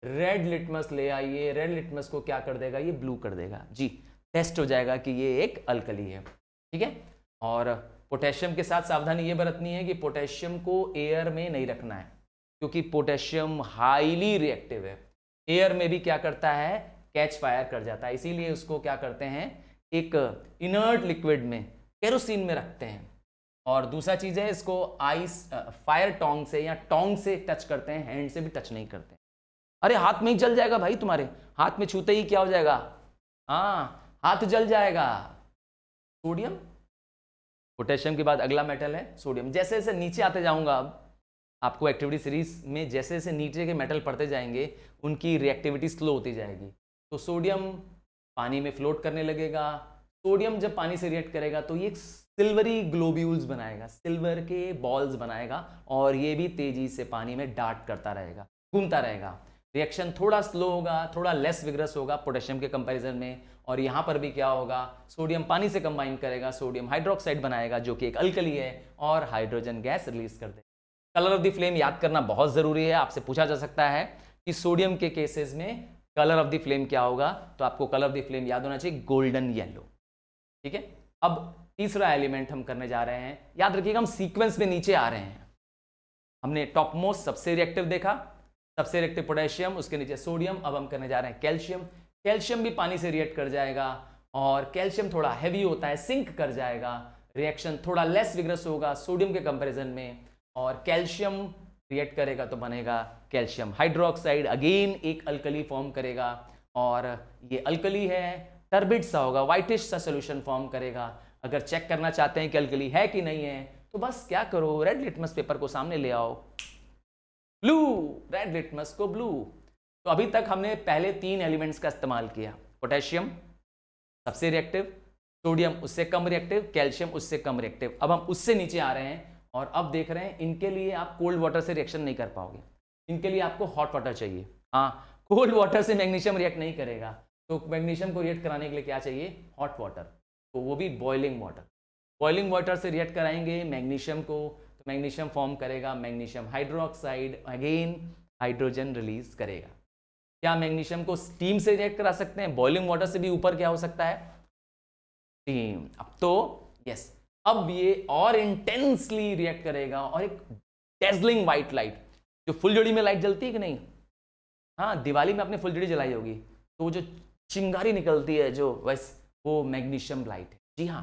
रेड लिटमस ले आइए। रेड लिटमस को क्या कर देगा? ये ब्लू कर देगा। जी, टेस्ट हो जाएगा कि ये एक अल्कली है। ठीक है? और पोटेशियम के साथ सावधानी ये बरतनी है कि पोटेशियम को एयर में नहीं रखना है, क्योंकि पोटेशियम हाईली रिएक्टिव है। एयर में भी क्या करता है? कैच फायर कर जाता है। इसीलिए उसको क्या करते हैं? एक इनर्ट लिक्विड में केरोसिन में रखते हैं। और दूसरा चीज़ है, इसको आइस फायर टोंग से या टोंग से टच करते हैं। हैंड से भी टच नहीं करते अरे, हाथ में ही जल जाएगा भाई तुम्हारे। हाथ में छूते ही क्या हो जाएगा? हाँ हाथ जल जाएगा। सोडियम पोटेशियम के बाद अगला मेटल है सोडियम जैसे जैसे नीचे आते जाऊँगा अब आपको एक्टिविटी सीरीज़ में जैसे जैसे नीचे के मेटल पड़ते जाएँगे, उनकी रिएक्टिविटी स्लो होती जाएगी। तो सोडियम पानी में फ्लोट करने लगेगा। सोडियम जब पानी से रिएक्ट करेगा तो ये सिल्वरी ग्लोब्यूल्स बनाएगा सिल्वर के बॉल्स बनाएगा और ये भी तेज़ी से पानी में डार्ट करता रहेगा, घूमता रहेगा। रिएक्शन थोड़ा स्लो होगा, थोड़ा लेस विग्रस होगा पोटेशियम के कंपैरिजन में और यहाँ पर भी क्या होगा सोडियम पानी से कंबाइन करेगा सोडियम हाइड्रोक्साइड बनाएगा, जो कि एक अल्कली है और हाइड्रोजन गैस रिलीज़ कर देगा। कलर ऑफ़ द फ्लेम याद करना बहुत ज़रूरी है, आपसे पूछा जा सकता है कि सोडियम के केसेस में कलर ऑफ़ द फ्लेम क्या होगा? तो आपको कलर ऑफ़ द फ्लेम याद होना चाहिए गोल्डन येलो ठीक है? अब तीसरा एलिमेंट हम करने जा रहे हैं। याद रखिएगा, हम सीक्वेंस में नीचे आ रहे हैं। हमने टॉप मोस्ट सबसे रिएक्टिव देखा। सबसे रिएक्टिव पोटेशियम उसके नीचे सोडियम अब हम करने जा रहे हैं कैल्शियम कैल्शियम भी पानी से रिएक्ट कर जाएगा और कैल्शियम थोड़ा हैवी होता है सिंक कर जाएगा। रिएक्शन थोड़ा लेस विग्रस होगा सोडियम के कंपैरिजन में। और कैल्शियम क्रिएट करेगा तो बनेगा कैल्शियम हाइड्रोक्साइड अगेन एक अल्कली फॉर्म करेगा और ये अल्कली है टर्बिड सा होगा व्हाइटिश सा सोल्यूशन फॉर्म करेगा। अगर चेक करना चाहते हैं कि अल्कली है कि नहीं है तो बस क्या करो रेड लिटमस पेपर को सामने ले आओ। ब्लू रेड लिटमस को ब्लू तो अभी तक हमने पहले तीन एलिमेंट्स का इस्तेमाल किया पोटेशियम सबसे रिएक्टिव सोडियम उससे कम रिएक्टिव कैल्शियम उससे कम रिएक्टिव अब हम उससे नीचे आ रहे हैं और अब देख रहे हैं, इनके लिए आप कोल्ड वाटर से रिएक्शन नहीं कर पाओगे। इनके लिए आपको हॉट वाटर चाहिए। हाँ कोल्ड वाटर से मैग्नीशियम रिएक्ट नहीं करेगा। तो मैग्नीशियम को रिएक्ट कराने के लिए क्या चाहिए? हॉट वाटर तो वो भी बॉइलिंग वाटर बॉइलिंग वाटर से रिएक्ट कराएँगे मैग्नीशियम को। तो मैग्नीशियम फॉर्म करेगा magnesium hydroxide again hydrogen release करेगा। क्या मैग्नीशियम को स्टीम से रिएक्ट करा सकते हैं? बॉइलिंग वाटर से भी ऊपर क्या हो सकता है? स्टीम अब तो यस अब ये और इंटेंसली रिएक्ट करेगा और एक डेजलिंग व्हाइट लाइट जो फुलझड़ी में लाइट जलती है कि नहीं? हाँ दिवाली में आपने फुलझड़ी जलाई होगी। तो वो जो चिंगारी निकलती है, जो वैस, वो मैग्नीशियम लाइट है। जी हाँ।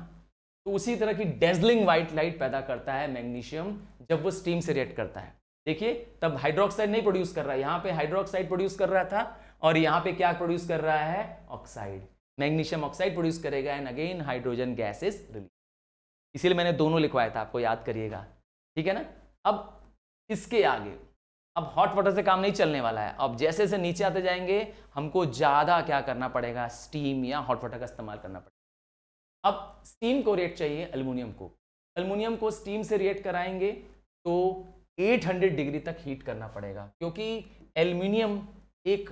तो उसी तरह की डेजलिंग व्हाइट लाइट पैदा करता है मैग्नीशियम जब वो स्टीम से रिएक्ट करता है। देखिए, तब हाइड्रोक्साइड नहीं प्रोड्यूस कर रहा है। यहाँ पे हाइड्रोक्साइड प्रोड्यूस कर रहा था और यहाँ पे क्या प्रोड्यूस कर रहा है? ऑक्साइड मैग्नीशियम ऑक्साइड प्रोड्यूस करेगा and again hydrogen gases release इसीलिए मैंने दोनों लिखवाया था, आपको याद करिएगा। ठीक है ना? अब इसके आगे, अब हॉट वाटर से काम नहीं चलने वाला है। अब जैसे जैसे नीचे आते जाएँगे, हमको ज़्यादा क्या करना पड़ेगा? स्टीम या हॉट वाटर का इस्तेमाल करना पड़ेगा। अब स्टीम को रिएक्ट चाहिए एल्यूमिनियम को। एल्यूमिनियम को स्टीम से रिएक्ट कराएँगे तो 800 डिग्री तक हीट करना पड़ेगा, क्योंकि एल्यूमिनियम एक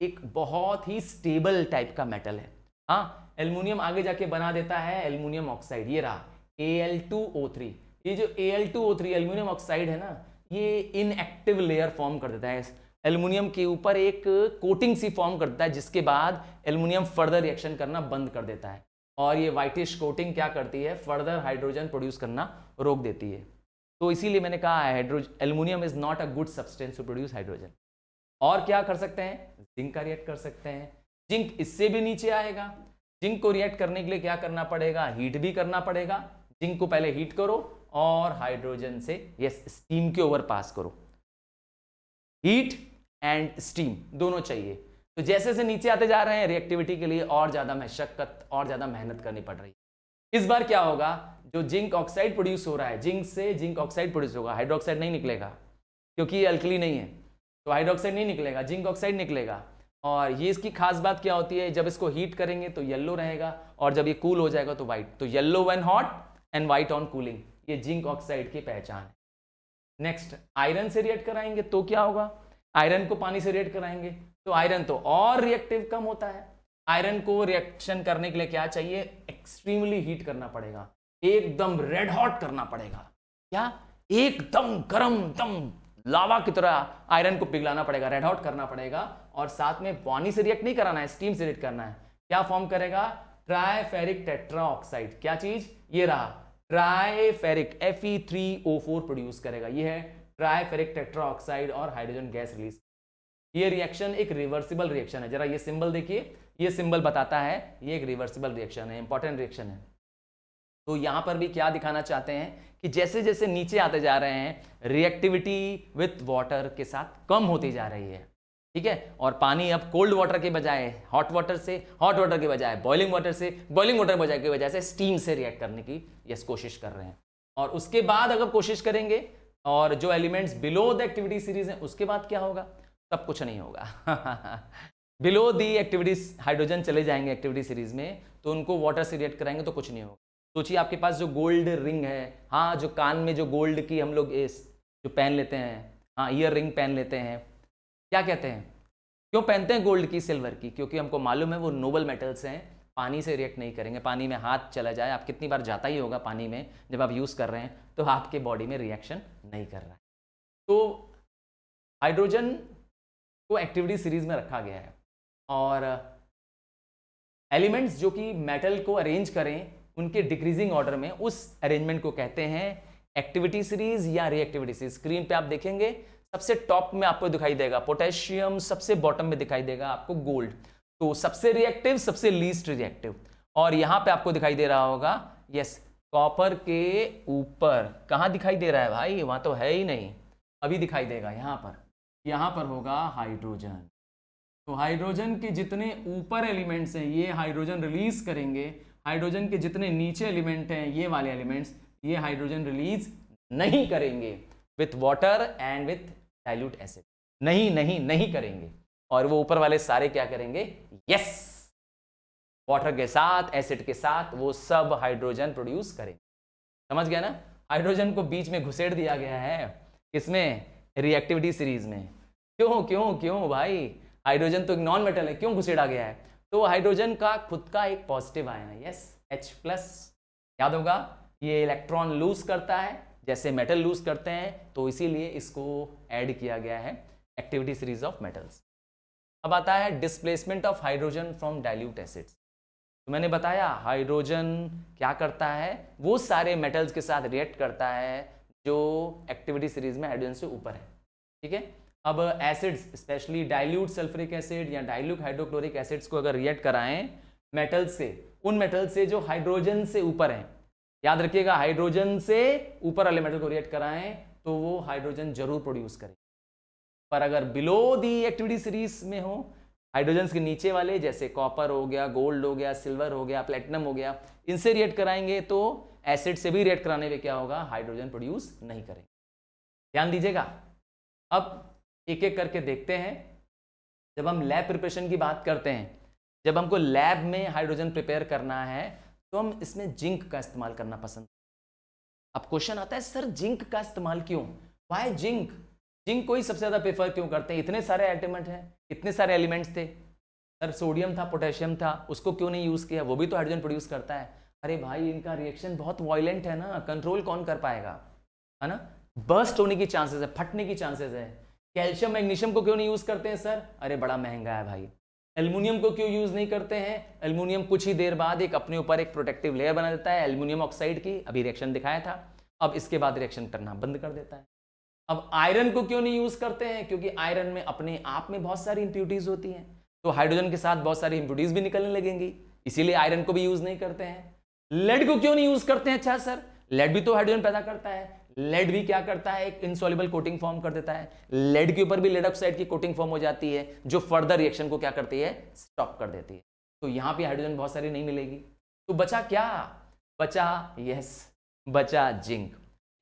एक बहुत ही स्टेबल टाइप का मेटल है। हाँ एल्यूमिनियम आगे जाके बना देता है एल्यूमिनियम ऑक्साइड ये रहा। Al2O3 ये जो Al2O3 एल्यूमिनियम ऑक्साइड है ना, ये इनएक्टिव लेयर फॉर्म कर देता है एल्यूमिनियम के ऊपर एक कोटिंग सी फॉर्म कर देता है, जिसके बाद एल्यूमिनियम फर्दर रिएक्शन करना बंद कर देता है। और ये वाइटिश कोटिंग क्या करती है? फर्दर हाइड्रोजन प्रोड्यूस करना रोक देती है। तो इसीलिए मैंने कहा hydrogen aluminium is not a good substance to produce hydrogen और क्या कर सकते हैं? जिंक का रिएक्ट कर सकते हैं। जिंक इससे भी नीचे आएगा। जिंक को रिएक्ट करने के लिए क्या करना पड़ेगा? हीट भी करना पड़ेगा। जिंक को पहले हीट करो और हाइड्रोजन से यस स्टीम के ओवर पास करो। हीट एंड स्टीम दोनों चाहिए। तो जैसे जैसे नीचे आते जा रहे हैं रिएक्टिविटी के लिए और ज़्यादा मशक्कत और ज़्यादा मेहनत करनी पड़ रही है। इस बार क्या होगा? जो जिंक ऑक्साइड प्रोड्यूस हो रहा है, जिंक से जिंक ऑक्साइड प्रोड्यूस होगा हाइड्रोक्साइड नहीं निकलेगा, क्योंकि ये अल्कली नहीं है। तो हाइड्रोक्साइड नहीं निकलेगा, जिंक ऑक्साइड निकलेगा। और ये इसकी खास बात क्या होती है? जब इसको हीट करेंगे तो येल्लो रहेगा और जब ये कूल हो जाएगा तो व्हाइट तो yellow when hot and white on cooling ये जिंक ऑक्साइड की पहचान है। नेक्स्ट आयरन से रिएक्ट कराएँगे तो क्या होगा? आयरन को पानी से रिएक्ट कराएँगे। तो आयरन तो और रिएक्टिव कम होता है। आयरन को रिएक्शन करने के लिए क्या चाहिए? एक्सट्रीमली हीट करना पड़ेगा। एकदम रेड हॉट करना पड़ेगा। क्या एकदम गरम दम लावा की तरह आयरन को पिघलाना पड़ेगा रेड हॉट करना पड़ेगा और साथ में पानी से रिएक्ट नहीं कराना है स्टीम से रिएक्ट करना है। क्या फॉर्म करेगा? ट्राइफेरिक टेट्रा ऑक्साइड क्या चीज़? ये रहा। ट्राइफेरिक Fe3O4 प्रोड्यूस करेगा। ये है ट्राइफेरिक टेट्रा ऑक्साइड और हाइड्रोजन गैस रिलीज़। ये रिएक्शन एक रिवर्सिबल रिएक्शन है। जरा ये सिंबल देखिए। ये सिंबल बताता है, ये एक रिवर्सिबल रिएक्शन है इंपॉर्टेंट रिएक्शन है। तो यहाँ पर भी क्या दिखाना चाहते हैं कि जैसे जैसे नीचे आते जा रहे हैं रिएक्टिविटी विथ वाटर के साथ कम होती जा रही है। ठीक है? और पानी अब कोल्ड वाटर के बजाय हॉट वाटर से हॉट वाटर के बजाय बॉइलिंग वाटर से बॉइलिंग वाटर बजाय के वजह से स्टीम से रिएक्ट करने की यस कोशिश कर रहे हैं। और उसके बाद अगर कोशिश करेंगे, और जो elements below the activity series है, उसके बाद क्या होगा? तब कुछ नहीं होगा। बिलो दी एक्टिविटीज़ हाइड्रोजन चले जाएँगे एक्टिविटी सीरीज़ में तो उनको वाटर से रिएक्ट कराएँगे तो कुछ नहीं होगा। सोचिए, आपके पास जो गोल्ड रिंग है हाँ जो कान में जो गोल्ड की हम लोग, इस, जो पहन लेते हैं हाँ ईयर रिंग पहन लेते हैं क्या कहते हैं? क्यों पहनते हैं गोल्ड की, सिल्वर की? क्योंकि हमको मालूम है वो नोबल मेटल्स हैं, पानी से रिएक्ट नहीं करेंगे। पानी में हाथ चला जाए, आप कितनी बार जाता ही होगा पानी में, जब आप यूज़ कर रहे हैं तो आपके बॉडी में रिएक्शन नहीं कर रहा है। तो हाइड्रोजन को एक्टिविटी सीरीज़ में रखा गया है और एलिमेंट्स जो कि मेटल को अरेंज करें, उनके डिक्रीजिंग ऑर्डर में उस अरेंजमेंट को कहते हैं एक्टिविटी सीरीज़ या रिएक्टिविटी सीरीज़ स्क्रीन पे आप देखेंगे सबसे टॉप में आपको दिखाई देगा, पोटेशियम सबसे बॉटम में दिखाई देगा आपको गोल्ड। तो सबसे रिएक्टिव सबसे लीस्ट रिएक्टिव और यहाँ पे आपको दिखाई दे रहा होगा यस कॉपर के ऊपर। कहाँ दिखाई दे रहा है भाई? वहाँ तो है ही नहीं। अभी दिखाई देगा, यहाँ पर। यहाँ पर होगा हाइड्रोजन तो हाइड्रोजन के जितने ऊपर एलिमेंट्स हैं, ये हाइड्रोजन रिलीज़ करेंगे। हाइड्रोजन के जितने नीचे एलिमेंट हैं, ये वाले एलिमेंट्स ये हाइड्रोजन रिलीज़ नहीं करेंगे। With water and with dilute acid नहीं नहीं नहीं करेंगे। और वो ऊपर वाले सारे क्या करेंगे? यस वाटर के साथ एसिड के साथ, वो सब हाइड्रोजन प्रोड्यूस करेंगे। समझ गया ना? हाइड्रोजन को बीच में घुसेड़ दिया गया है। इसमें रिएक्टिविटी सीरीज़ में। क्यों क्यों क्यों भाई? हाइड्रोजन तो एक नॉन मेटल है, क्यों घुसेड़ा गया है? तो हाइड्रोजन का खुद का एक पॉजिटिव आयन है। यस एच प्लस याद होगा? ये इलेक्ट्रॉन लूज करता है। जैसे मेटल लूज करते हैं तो इसीलिए इसको ऐड किया गया है एक्टिविटी सीरीज़ ऑफ़ मेटल्स अब आता है displacement of hydrogen from dilute acids तो मैंने बताया हाइड्रोजन क्या करता है? वो सारे मेटल्स के साथ रिएक्ट करता है जो एक्टिविटी सीरीज़ में हाइड्रोजन से ऊपर है। ठीक है? अब acids specially dilute sulphuric acid या डाइल्यूट हाइड्रोक्लोरिक एसिड्स को अगर रिएक्ट कराएँ मेटल्स से, उन मेटल से जो हाइड्रोजन से ऊपर हैं याद रखिएगा हाइड्रोजन से ऊपर वाले मेटल को रिएक्ट कराएँ तो वो हाइड्रोजन ज़रूर प्रोड्यूस करें पर अगर बिलो दी एक्टिविटी सीरीज़ में हो हाइड्रोजन के नीचे वाले, जैसे कॉपर हो गया गोल्ड हो गया सिल्वर हो गया प्लेटिनम हो गया, इनसे रिएक्ट कराएँगे तो एसिड से भी रिएक्ट कराने में क्या होगा? हाइड्रोजन प्रोड्यूस नहीं करेंगे। ध्यान दीजिएगा। अब एक एक करके देखते हैं। जब हम लैब प्रिपरेशन की बात करते हैं, जब हमको लैब में हाइड्रोजन प्रिपेयर करना है तो हम इसमें जिंक का इस्तेमाल करना पसंद अब क्वेश्चन आता है, सर, जिंक का इस्तेमाल क्यों? Y zinc? जिंक को ही सबसे ज़्यादा प्रेफर क्यों करते हैं? इतने सारे एलिमेंट हैं, इतने सारे एलिमेंट्स थे। सर, सोडियम था, पोटेशियम था, उसको क्यों नहीं यूज़ किया? वो भी तो हाइड्रोजन प्रोड्यूस करता है। अरे भाई, इनका रिएक्शन बहुत वायलेंट है ना, कंट्रोल कौन कर पाएगा? है ना? बर्स्ट होने की चांसेस है, फटने की चांसेस है। कैल्शियम, मैग्नीशियम को क्यों नहीं यूज़ करते हैं, सर? अरे बड़ा महँगा है भाई। एल्यूमिनियम को क्यों यूज़ नहीं करते हैं? एल्यूमिनियम कुछ ही देर बाद एक अपने ऊपर एक प्रोटेक्टिव लेयर बना देता है, एल्यूमिनियम ऑक्साइड की। अभी रिएक्शन दिखाया था। अब इसके बाद रिएक्शन करना बंद कर देता है। अब आयरन को क्यों नहीं यूज़ करते हैं? क्योंकि आयरन में अपने आप में बहुत सारी इंप्यूटीज होती हैं। तो हाइड्रोजन के साथ बहुत सारी इंप्यूटीज भी निकलने लगेंगी। इसीलिए आयरन को भी यूज़ नहीं करते हैं। लेड को क्यों नहीं यूज़ करते हैं अच्छा सर लेड भी तो हाइड्रोजन पैदा करता है। लेड भी क्या करता है? एक इनसॉल्युबल कोटिंग फॉर्म कर देता है। लेड के ऊपर भी लेड ऑक्साइड की कोटिंग फॉर्म हो जाती है, जो फर्दर रिएक्शन को क्या करती है? स्टॉप कर देती है। तो यहाँ पे हाइड्रोजन बहुत सारी नहीं मिलेगी। तो बचा क्या? बचा यस बचा जिंक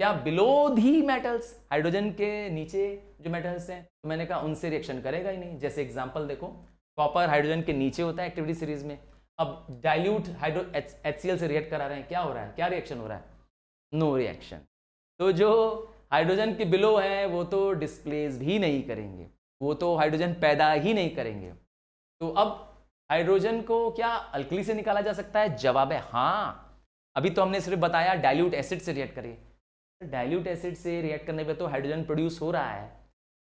क्या बिलो दी मेटल्स हाइड्रोजन के नीचे जो मेटल्स हैं तो मैंने कहा उनसे रिएक्शन करेगा ही नहीं। जैसे एग्जांपल देखो कॉपर हाइड्रोजन के नीचे होता है एक्टिविटी सीरीज़ में। अब dilute hydro H C L से रिएक्ट करा रहे हैं। क्या हो रहा है? क्या रिएक्शन हो रहा है? नो रिएक्शन तो जो हाइड्रोजन के बिलो हैं, वो तो डिस्प्लेस भी नहीं करेंगे। वो तो हाइड्रोजन पैदा ही नहीं करेंगे। तो अब हाइड्रोजन को क्या अल्कली से निकाला जा सकता है? जवाब है हाँ। अभी तो हमने सिर्फ़ बताया डाइल्यूट एसिड से रिएक्ट करिए। डाइल्यूट एसिड से रिएक्ट करने पे तो हाइड्रोजन प्रोड्यूस हो रहा है।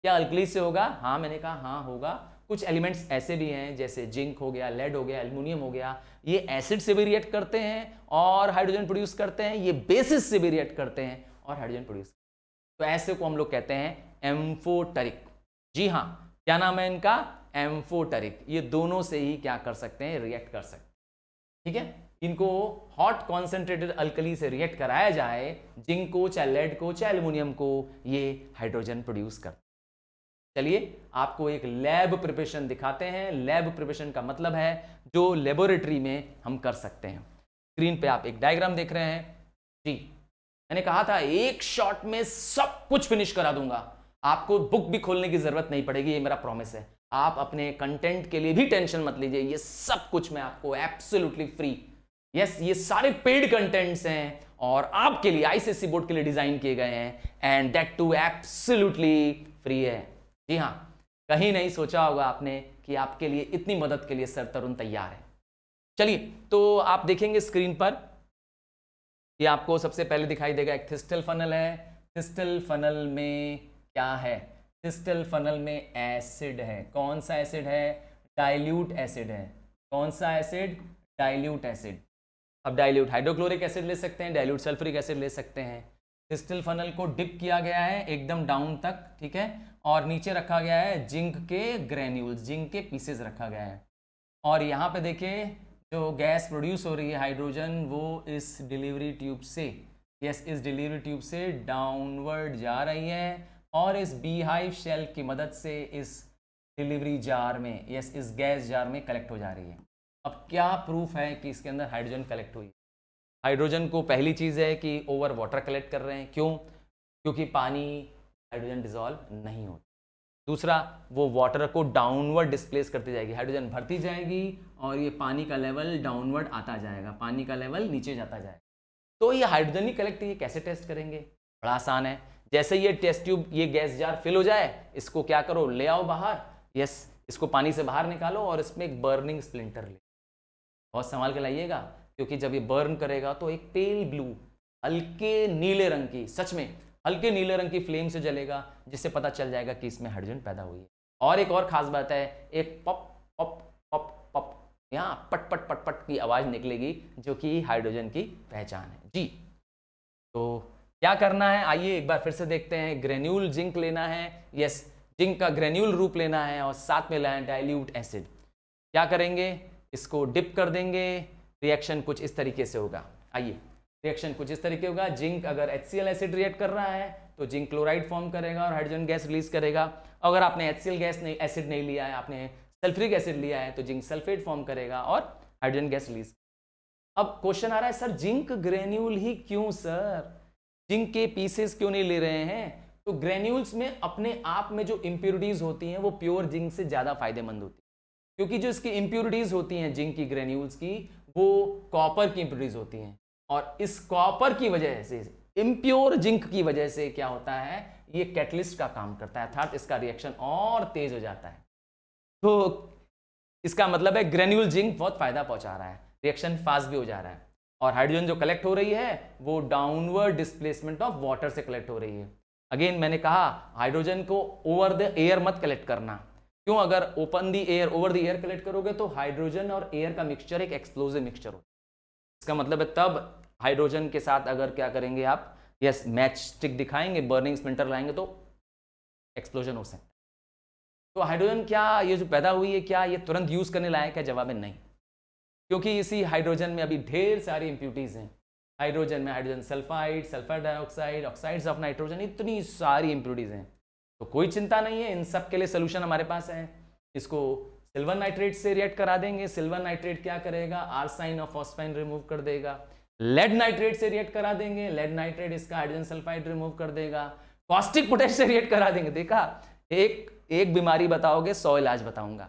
क्या अल्कली से होगा? हाँ मैंने कहा हाँ होगा। कुछ एलिमेंट्स ऐसे भी हैं, जैसे जिंक हो गया लेड हो गया एल्यूमिनियम हो गया, ये एसिड से भी रिएक्ट करते हैं और हाइड्रोजन प्रोड्यूस करते हैं, ये बेसिस से भी रिएक्ट करते हैं। और हाइड्रोजन प्रोड्यूस तो ऐसे को हम लोग कहते हैं एम्फोटरिक। जी हाँ क्या नाम है इनका? एम्फोटरिक। ये दोनों से ही क्या कर सकते हैं? रिएक्ट कर सकते हैं। ठीक है? इनको हॉट कॉन्सेंट्रेटेड अल्कली से रिएक्ट कराया जाए, जिंक को, चाहे लेड को, चाहे एल्यूमिनियम को, ये हाइड्रोजन प्रोड्यूस कर। चलिए, आपको एक लैब प्रिपरेशन दिखाते हैं। लैब प्रिपरेशन का मतलब है जो लेबोरेटरी में हम कर सकते हैं। स्क्रीन पे आप एक डायग्राम देख रहे हैं। जी। मैंने कहा था, एक शॉट में सब कुछ फिनिश करा दूँगा। आपको बुक भी खोलने की ज़रूरत नहीं पड़ेगी, ये मेरा प्रॉमिस है। आप अपने कंटेंट के लिए भी टेंशन मत लीजिए, ये सब कुछ मैं आपको एब्सोल्युटली फ्री यस ये सारे पेड कंटेंट्स हैं और आपके लिए आईसीएससी बोर्ड के लिए डिज़ाइन किए गए हैं and that too absolutely free है। जी हाँ कहीं नहीं सोचा होगा आपने कि आपके लिए इतनी मदद के लिए सर तरुण तैयार है। चलिए तो आप देखेंगे स्क्रीन पर। ये आपको सबसे पहले दिखाई देगा, एक थिस्टल फनल है। थिस्टल फनल में क्या है? थिस्टल फनल में एसिड है। कौन सा एसिड है? डाइल्यूट एसिड है। कौन सा एसिड? Dilute acid. अब डाइल्यूट हाइड्रोक्लोरिक एसिड ले सकते हैं, डाइल्यूट सल्फ्रिक एसिड ले सकते हैं। क्रिस्टल फनल को डिप किया गया है एकदम डाउन तक, ठीक है? और नीचे रखा गया है जिंक के ग्रेन्यूल्स, जिंक के पीसेस रखा गया है। और यहाँ पे देखिए जो गैस प्रोड्यूस हो रही है हाइड्रोजन, वो इस डिलीवरी ट्यूब से, यस, इस डिलीवरी ट्यूब से डाउनवर्ड जा रही है और इस बी हाइव शेल की मदद से इस डिलीवरी जार में, यस, इस गैस जार में कलेक्ट हो जा रही है। अब क्या प्रूफ है कि इसके अंदर हाइड्रोजन कलेक्ट हुई हाइड्रोजन को पहली चीज़ है कि ओवर वाटर कलेक्ट कर रहे हैं। क्यों? क्योंकि पानी हाइड्रोजन डिजॉल्व नहीं होता। दूसरा, वो वाटर को डाउनवर्ड डिस्प्लेस करती जाएगी हाइड्रोजन भरती जाएगी और ये पानी का लेवल डाउनवर्ड आता जाएगा, पानी का लेवल नीचे जाता जाएगा। तो ये हाइड्रोजन ही कलेक्ट ये कैसे टेस्ट करेंगे? बड़ा आसान है। जैसे ये टेस्ट ट्यूब ये गैस जार फिल हो जाए, इसको क्या करो? ले आओ बाहर। यस इसको पानी से बाहर निकालो और इसमें एक बर्निंग स्प्लिंटर ले। बहुत संभाल के लाइएगा क्योंकि जब ये बर्न करेगा तो एक पेल ब्लू हल्के नीले रंग की, सच में हल्के नीले रंग की फ्लेम से जलेगा, जिससे पता चल जाएगा कि इसमें हाइड्रोजन पैदा हुई है। और एक और खास बात है, एक पप पप पप पप यहाँ पट पट पट पट की आवाज़ निकलेगी, जो कि हाइड्रोजन की पहचान है। जी। तो क्या करना है? आइए एक बार फिर से देखते हैं। ग्रेन्यूल जिंक लेना है। यस जिंक का ग्रेन्यूल रूप लेना है और साथ में लाए डाइल्यूट एसिड क्या करेंगे? इसको डिप कर देंगे। रिएक्शन कुछ इस तरीके से होगा। आइए। रिएक्शन कुछ इस तरीके होगा। जिंक अगर एच एसिड रिएक्ट कर रहा है तो जिंक क्लोराइड फॉर्म करेगा और हाइड्रोजन गैस रिलीज़ करेगा। अगर आपने एच गैस नहीं एसिड नहीं लिया है, आपने सल्फ्रिक एसिड लिया है तो जिंक सल्फेट फॉर्म करेगा और हाइड्रोजन गैस रिलीज़ अब क्वेश्चन आ रहा है, सर, जिंक ग्रेन्यूल ही क्यों, सर? जिंक के पीसेस क्यों नहीं ले रहे हैं? तो ग्रेन्यूल्स में अपने आप में जो इम्प्योरिटीज होती हैं, वो प्योर जिंक से ज़्यादा फ़ायदेमंद होती है। क्योंकि जो इसकी इम्प्योरिटीज होती हैं जिंक की ग्रेन्यूल्स की, वो कॉपर की इंप्योरिटीज होती हैं। और इस कॉपर की वजह से इम्प्योर जिंक की वजह से क्या होता है? ये कैटलिस्ट का काम करता है, अर्थात इसका रिएक्शन और तेज हो जाता है। तो इसका मतलब है ग्रेन्यूल जिंक बहुत फ़ायदा पहुँचा रहा है रिएक्शन फास्ट भी हो जा रहा है। और हाइड्रोजन जो कलेक्ट हो रही है, वो डाउनवर्ड डिस्प्लेसमेंट ऑफ़ वाटर से कलेक्ट हो रही है। अगेन मैंने कहा हाइड्रोजन को ओवर द एयर मत कलेक्ट करना। क्यों? अगर open the air over the air collect करोगे तो हाइड्रोजन और एयर का मिक्सचर एक एक्सप्लोजिव मिक्सचर हो। इसका मतलब है तब हाइड्रोजन के साथ अगर क्या करेंगे आप? यस मैच स्टिक दिखाएँगे बर्निंग स्पिंटर लाएँगे तो एक्सप्लोजन हो सकता है। तो हाइड्रोजन क्या ये जो पैदा हुई है, क्या ये तुरंत यूज़ करने लायक है? जवाब है नहीं। क्योंकि इसी हाइड्रोजन में अभी ढेर सारी इंप्यूटीज हैं। हाइड्रोजन में hydrogen sulphide sulphur dioxide oxides of nitrogen इतनी सारी इंप्यूटीज हैं। तो कोई चिंता नहीं है, इन सब के लिए सोल्यूशन हमारे पास है। इसको सिल्वर नाइट्रेट से रिएक्ट करा देंगे। सिल्वर नाइट्रेट क्या करेगा? आरसाइन और फॉस्फाइन रिमूव कर देगा। लेड नाइट्रेट से रिएक्ट करा देंगे। लेड नाइट्रेट इसका हाइड्रोजन सल्फाइड रिमूव कर देगा। कॉस्टिक पोटेश से रिएक्ट करा देंगे। देखा? एक एक बीमारी बताओगे, सौ इलाज बताऊँगा।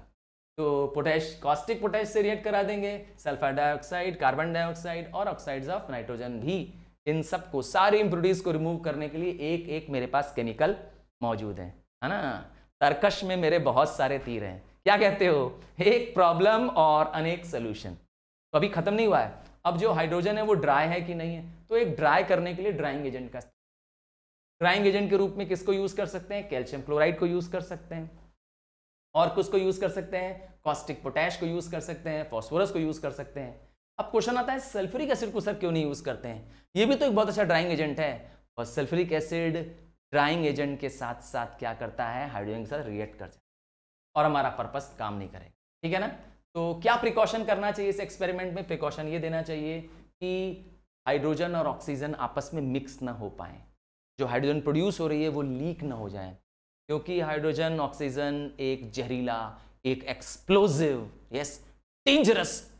तो पोटेश कॉस्टिक पोटेश से रिएक्ट करा देंगे। सल्फ़र डाइऑक्साइड कार्बन डाइऑक्साइड और ऑक्साइड्स ऑफ़ नाइट्रोजन भी। इन सबको, सारे इंप्रोड्यूस को रिमूव करने के लिए एक एक मेरे पास केमिकल मौजूद हैं। है ना? तर्कश में मेरे बहुत सारे तीर हैं। क्या कहते हो? एक प्रॉब्लम और अनेक सोल्यूशन तो अभी खत्म नहीं हुआ है। अब जो हाइड्रोजन है वो ड्राई है कि नहीं है? तो एक ड्राई करने के लिए ड्राइंग एजेंट का ड्राइंग एजेंट के रूप में किसको यूज़ कर सकते हैं? कैल्शियम क्लोराइड को यूज़ कर सकते हैं। और किसको यूज़ कर सकते हैं? कॉस्टिक पोटैश को यूज़ कर सकते हैं। फॉस्फोरस को यूज़ कर सकते हैं। अब क्वेश्चन आता है सल्फ्यूरिक एसिड को सर क्यों नहीं यूज़ करते हैं? ये भी तो एक बहुत अच्छा ड्राइंग एजेंट है। और सल्फ्यूरिक एसिड ड्राइंग एजेंट के साथ साथ क्या करता है? हाइड्रोजन के साथ रिएक्ट कर जाए और हमारा पर्पस काम नहीं करेगा। ठीक है ना? तो क्या प्रिकॉशन करना चाहिए इस एक्सपेरिमेंट में? प्रिकॉशन ये देना चाहिए कि हाइड्रोजन और ऑक्सीजन आपस में मिक्स ना हो पाए। जो हाइड्रोजन प्रोड्यूस हो रही है, वो लीक ना हो जाए। क्योंकि हाइड्रोजन ऑक्सीजन एक जहरीला, एक एक्सप्लोजिव यस डेंजरस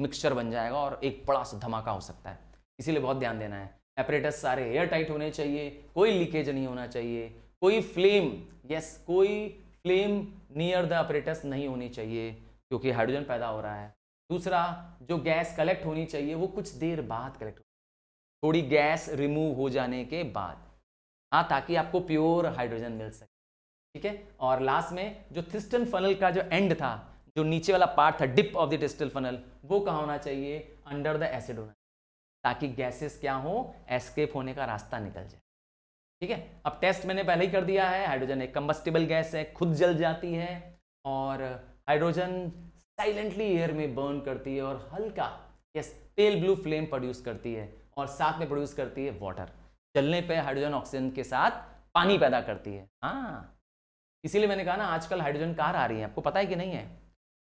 मिक्सचर बन जाएगा और एक बड़ा सा धमाका हो सकता है। इसीलिए बहुत ध्यान देना है। एपरेटस सारे एयर टाइट होने चाहिए, कोई लीकेज नहीं होना चाहिए। कोई फ्लेम यस कोई फ्लेम नियर द अपरेटस नहीं होनी चाहिए, क्योंकि हाइड्रोजन पैदा हो रहा है। दूसरा, जो गैस कलेक्ट होनी चाहिए, वो कुछ देर बाद कलेक्ट हो थोड़ी गैस रिमूव हो जाने के बाद। हाँ ताकि आपको प्योर हाइड्रोजन मिल सके। ठीक है? और लास्ट में, जो थिस्टन फनल का जो एंड था, जो नीचे वाला पार्ट था dip of the thistle funnel वो कहाँ होना चाहिए? अंडर द एसिड होना ताकि गैसेस क्या हो? एस्केप होने का रास्ता निकल जाए। ठीक है? अब टेस्ट मैंने पहले ही कर दिया है। हाइड्रोजन एक कंबस्टिबल गैस है, खुद जल जाती है और हाइड्रोजन साइलेंटली एयर में बर्न करती है और हल्का yes pale blue flame produce करती है और साथ में प्रोड्यूस करती है वाटर चलने पे हाइड्रोजन ऑक्सीजन के साथ पानी पैदा करती है। हाँ। इसीलिए मैंने कहा ना, आजकल हाइड्रोजन कार आ रही है। आपको पता है कि नहीं है?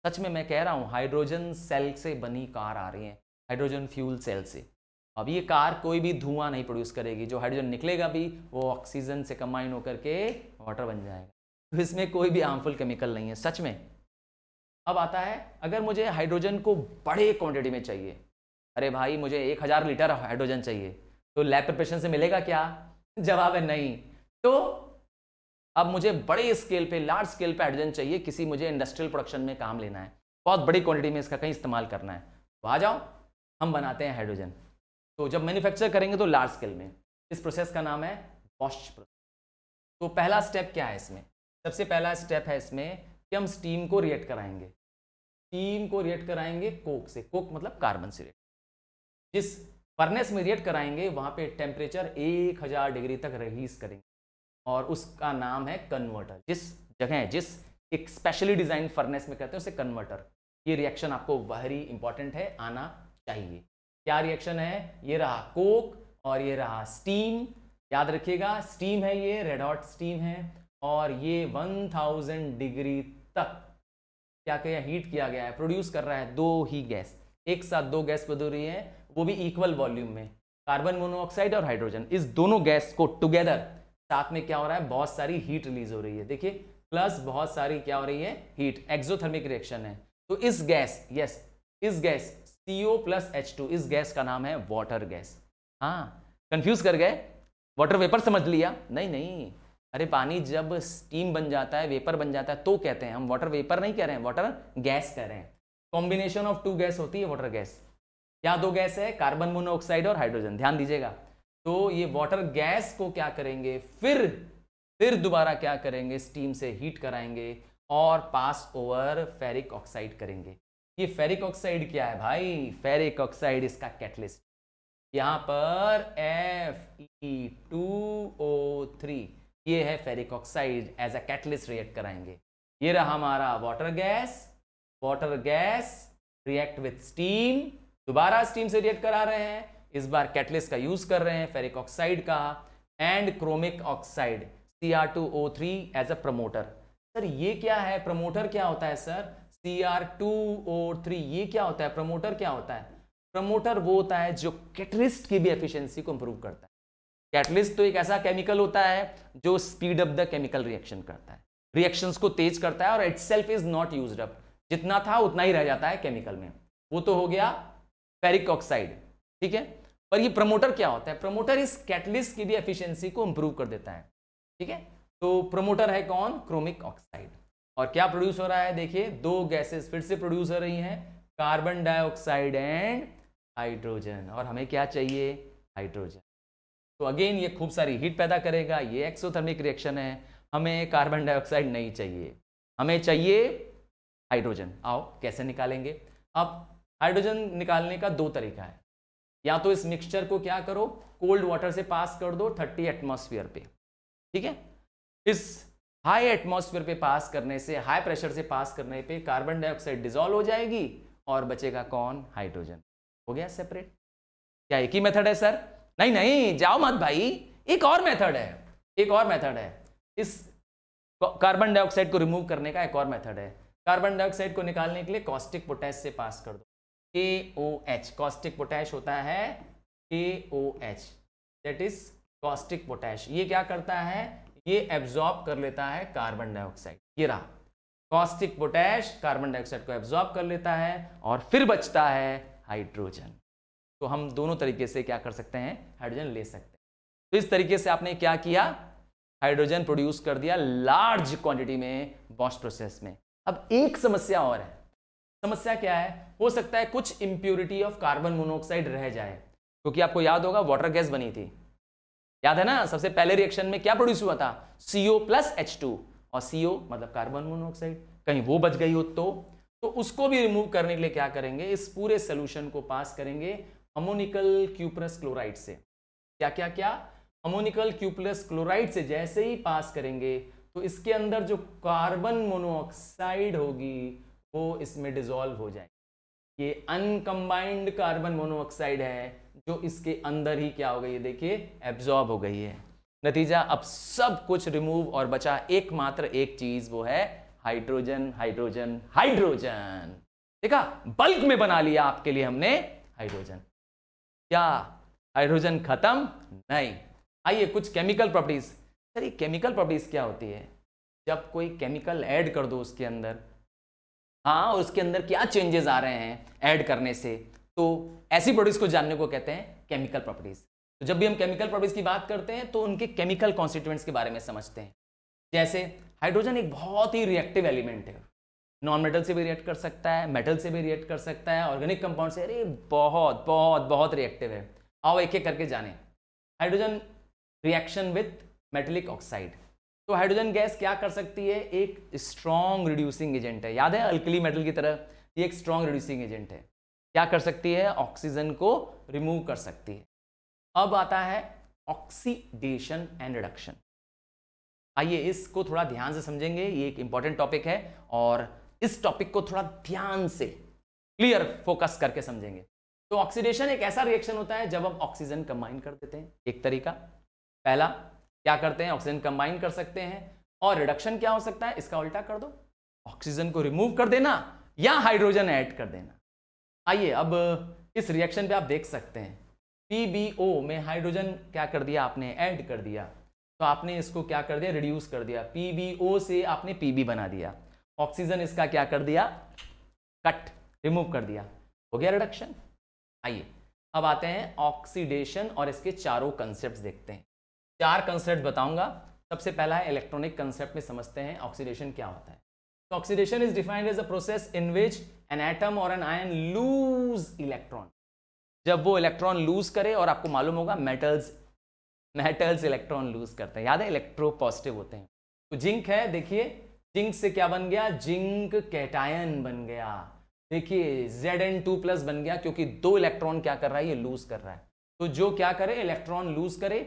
सच में मैं कह रहा हूँ हाइड्रोजन सेल से बनी कार आ रही है। हाइड्रोजन फ्यूल सेल से। अब ये कार कोई भी धुआँ नहीं प्रोड्यूस करेगी, जो हाइड्रोजन निकलेगा भी, वो ऑक्सीजन से कंबाइन होकर के वाटर बन जाएगा। तो इसमें कोई भी हार्मफुल केमिकल नहीं है, सच में। अब आता है, अगर मुझे हाइड्रोजन को बड़े क्वांटिटी में चाहिए, अरे भाई, मुझे एक हज़ार लीटर हाइड्रोजन चाहिए तो लैब प्रिपरेशन से मिलेगा क्या? जवाब है नहीं। तो अब मुझे बड़े स्केल पे लार्ज स्केल पे हाइड्रोजन चाहिए, किसी मुझे इंडस्ट्रियल प्रोडक्शन में काम लेना है, बहुत बड़ी क्वांटिटी में इसका कहीं इस्तेमाल करना है। तो आ जाओ, हम बनाते हैं हाइड्रोजन तो जब मैन्युफैक्चर करेंगे तो लार्ज स्केल में। इस प्रोसेस का नाम है वॉश प्रोसेस तो पहला स्टेप क्या है इसमें? सबसे पहला स्टेप है इसमें कि हम स्टीम को रिएक्ट कराएँगे। स्टीम को रिएक्ट कराएँगे कोक से। कोक मतलब कार्बन से रिएक्ट जिस फर्नेस में रिएक्ट कराएँगे, वहाँ पे टेम्परेचर 1000 डिग्री तक रहीस करेंगे। और उसका नाम है कन्वर्टर जिस जगह, जिस एक स्पेशली डिज़ाइन फर्नेस में कहते हैं, उसे कन्वर्टर ये रिएक्शन आपको वेरी इंपॉर्टेंट है, आना चाहिए। क्या रिएक्शन है? ये रहा कोक और ये रहा स्टीम याद रखिएगा स्टीम है ये रेड हॉट स्टीम है और ये 1000 डिग्री तक क्या क्या हीट किया गया है प्रोड्यूस कर रहा है दो ही गैस एक साथ दो गैस बदल रही है, वो भी इक्वल वॉल्यूम में। कार्बन मोनोऑक्साइड और हाइड्रोजन इस दोनों गैस को टुगेदर साथ में क्या हो रहा है? बहुत सारी हीट रिलीज़ हो रही है। देखिए प्लस बहुत सारी क्या हो रही है? हीट एक्सोथर्मिक रिएक्शन है। तो इस गैस यस इस गैस CO प्लस एच इस गैस का नाम है वाटर गैस हाँ कंफ्यूज कर गए? वाटर वेपर समझ लिया? नहीं नहीं। अरे पानी जब स्टीम बन जाता है वेपर बन जाता है तो कहते हैं हम वाटर वेपर नहीं कह रहे हैं वाटर गैस कह रहे हैं। कॉम्बिनेशन ऑफ़ टू गैस होती है वाटर गैस क्या दो गैस है? कार्बन मोनोऑक्साइड और हाइड्रोजन ध्यान दीजिएगा। तो ये वाटर गैस को क्या करेंगे? फिर फिर दोबारा क्या करेंगे? स्टीम से हीट कराएँगे और पास ओवर फेरिक ऑक्साइड करेंगे। ये फेरिक ऑक्साइड क्या है भाई? फेरिक ऑक्साइड इसका कैटलिस्ट यहाँ पर F E two O three ये है ferric oxide as a catalyst react कराएँगे। ये रहा हमारा water gas water gas react with steam दोबारा स्टीम से रिएक्ट करा रहे हैं। इस बार कैटलिस्ट का यूज़ कर रहे हैं फेरिक ऑक्साइड का। And chromic oxide C R two O three as a promoter sir, ये क्या है? प्रमोटर क्या होता है, sir? C R two O three ये क्या होता है? प्रमोटर क्या होता है? प्रमोटर वो होता है जो कैटलिस्ट की भी एफिशिएंसी को इंप्रूव करता है। कैटलिस्ट तो एक ऐसा केमिकल होता है जो speed up the chemical reaction करता है। रिएक्शंस को तेज करता है और itself is not use up जितना था, उतना ही रह जाता है केमिकल में। वो तो हो गया फेरिक ऑक्साइड ठीक है? पर ये प्रमोटर क्या होता है? प्रमोटर इस कैटलिस्ट की भी एफिशिएंसी को इंप्रूव कर देता है, ठीक है? तो प्रमोटर है कौन? क्रोमिक ऑक्साइड और क्या प्रोड्यूस हो रहा है? देखिए, दो गैसेस फिर से प्रोड्यूस हो रही हैं कार्बन डाइऑक्साइड एंड हाइड्रोजन और हमें क्या चाहिए? हाइड्रोजन तो अगेन ये खूब सारी हीट पैदा करेगा, ये एक्सोथर्मिक रिएक्शन है, हमें कार्बन डाइऑक्साइड नहीं चाहिए। हमें चाहिए हाइड्रोजन आओ, कैसे निकालेंगे? अब हाइड्रोजन निकालने का दो तरीका है। या तो इस मिक्सचर को क्या करो? कोल्ड वाटर से पास कर दो 30 एटमॉस्फेयर पे। ठीक है? इस हाई एटमॉस्फेयर पे पास करने से हाई प्रेशर से पास करने पे कार्बन डाइऑक्साइड डिजोल्व हो जाएगी और बचेगा कौन? हाइड्रोजन हो गया सेपरेट क्या एक ही मेथड है सर नहीं नहीं, जाओ मत भाई। एक और मेथड है। एक और मेथड है। इस कार्बन डाइऑक्साइड को रिमूव करने का एक और मेथड है। कार्बन डाइऑक्साइड को निकालने के लिए कॉस्टिक पोटैश से पास कर दो। के ओ एच कॉस्टिक पोटैश होता है K O H that is caustic potash ये क्या करता है? ये एब्जॉर्ब कर लेता है कार्बन डाइऑक्साइड ये रहा। कॉस्टिक पोटैश कार्बन डाइऑक्साइड को एब्जॉर्ब कर लेता है और फिर बचता है हाइड्रोजन तो हम दोनों तरीके से क्या कर सकते हैं? हाइड्रोजन ले सकते हैं। तो इस तरीके से आपने क्या किया? हाइड्रोजन प्रोड्यूस कर दिया लार्ज क्वांटिटी में बॉश प्रोसेस में। अब एक समस्या और है। समस्या क्या है? हो सकता है कुछ इंप्योरिटी ऑफ़ कार्बन मोनोऑक्साइड रह जाए। क्योंकि आपको याद होगा वाटर गैस बनी थी। याद है ना, सबसे पहले रिएक्शन में क्या प्रोड्यूस हुआ था? सीओ प्लस एच टू और सीओ मतलब कार्बन मोनोऑक्साइड कहीं वो बच गई हो तो? तो उसको भी रिमूव करने के लिए क्या करेंगे? इस पूरे सोल्यूशन को पास करेंगे अमोनिकल क्यूप्रस क्लोराइड से। क्या क्या क्या? अमोनिकल क्यूप्लस क्लोराइड से जैसे ही पास करेंगे तो इसके अंदर जो कार्बन मोनोऑक्साइड होगी, वो इसमें डिजोल्व हो जाए ये अनकम्बाइंड कार्बन मोनोऑक्साइड है। जो इसके अंदर ही क्या हो गई है? देखिए एब्जॉर्ब हो गई है। नतीजा, अब सब कुछ रिमूव और बचा एकमात्र एक चीज़, वो है हाइड्रोजन हाइड्रोजन हाइड्रोजन देखा बल्क में बना लिया आपके लिए हमने हाइड्रोजन क्या? हाइड्रोजन खत्म नहीं। आइए, कुछ केमिकल प्रॉपर्टीज़ सर ये केमिकल प्रॉपर्टीज़ क्या होती है? जब कोई केमिकल ऐड कर दो उसके अंदर। हाँ और उसके अंदर क्या चेंजेस आ रहे हैं ऐड करने से? तो ऐसी प्रॉपर्टीज़ को जानने को कहते हैं केमिकल प्रॉपर्टीज़ तो जब भी हम केमिकल प्रॉपर्टीज़ की बात करते हैं तो उनके केमिकल कॉन्स्टिट्यूएंट्स के बारे में समझते हैं। जैसे हाइड्रोजन एक बहुत ही रिएक्टिव एलिमेंट है। नॉन मेटल से भी रिएक्ट कर सकता है मेटल से भी रिएक्ट कर सकता है ऑर्गेनिक कंपाउंड से। अरे, बहुत बहुत बहुत रिएक्टिव है। आओ एक एक करके जाने। Hydrogen reaction with metallic oxide तो हाइड्रोजन गैस क्या कर सकती है? एक स्ट्रॉन्ग रिड्यूसिंग एजेंट है। याद है अल्कली मेटल की तरह? ये एक स्ट्रॉन्ग रिड्यूसिंग एजेंट है। क्या कर सकती है? ऑक्सीजन को रिमूव कर सकती है। अब आता है ऑक्सीडेशन एंड रिडक्शन। आइए इसको थोड़ा ध्यान से समझेंगे। ये एक इंपॉर्टेंट टॉपिक है और इस टॉपिक को थोड़ा ध्यान से क्लियर फोकस करके समझेंगे। तो ऑक्सीडेशन एक ऐसा रिएक्शन होता है जब हम ऑक्सीजन कंबाइन कर देते हैं। एक तरीका। पहला, क्या करते हैं? ऑक्सीजन कंबाइन कर सकते हैं और रिडक्शन क्या हो सकता है? इसका उल्टा कर दो। ऑक्सीजन को रिमूव कर देना या हाइड्रोजन ऐड कर देना। आइए, अब, इस रिएक्शन पे आप देख सकते हैं। PbO में हाइड्रोजन क्या कर दिया आपने? ऐड कर दिया। तो आपने इसको क्या कर दिया? रिड्यूस कर दिया। PbO से आपने Pb बना दिया। ऑक्सीजन इसका क्या कर दिया? कट रिमूव कर दिया। हो गया रिडक्शन आइए, अब आते हैं ऑक्सीडेशन और इसके चारों कंसेप्ट देखते हैं। चार कंसेप्ट बताऊँगा। सबसे पहला है इलेक्ट्रॉनिक कंसेप्ट में समझते हैं ऑक्सीडेशन क्या होता है। Oxidation is defined as a process in which an atom और एन आयन लूज इलेक्ट्रॉन जब वो इलेक्ट्रॉन लूज करे और आपको मालूम होगा मेटल्स मेटल्स इलेक्ट्रॉन लूज करते हैं। याद है इलेक्ट्रो पॉजिटिव होते हैं। तो जिंक है, देखिए, जिंक से क्या बन गया? जिंक कैटायन बन गया। देखिए जेड एन टू प्लस बन गया, क्योंकि दो इलेक्ट्रॉन क्या कर रहा है? ये लूज कर रहा है। तो जो क्या करे? इलेक्ट्रॉन लूज करे।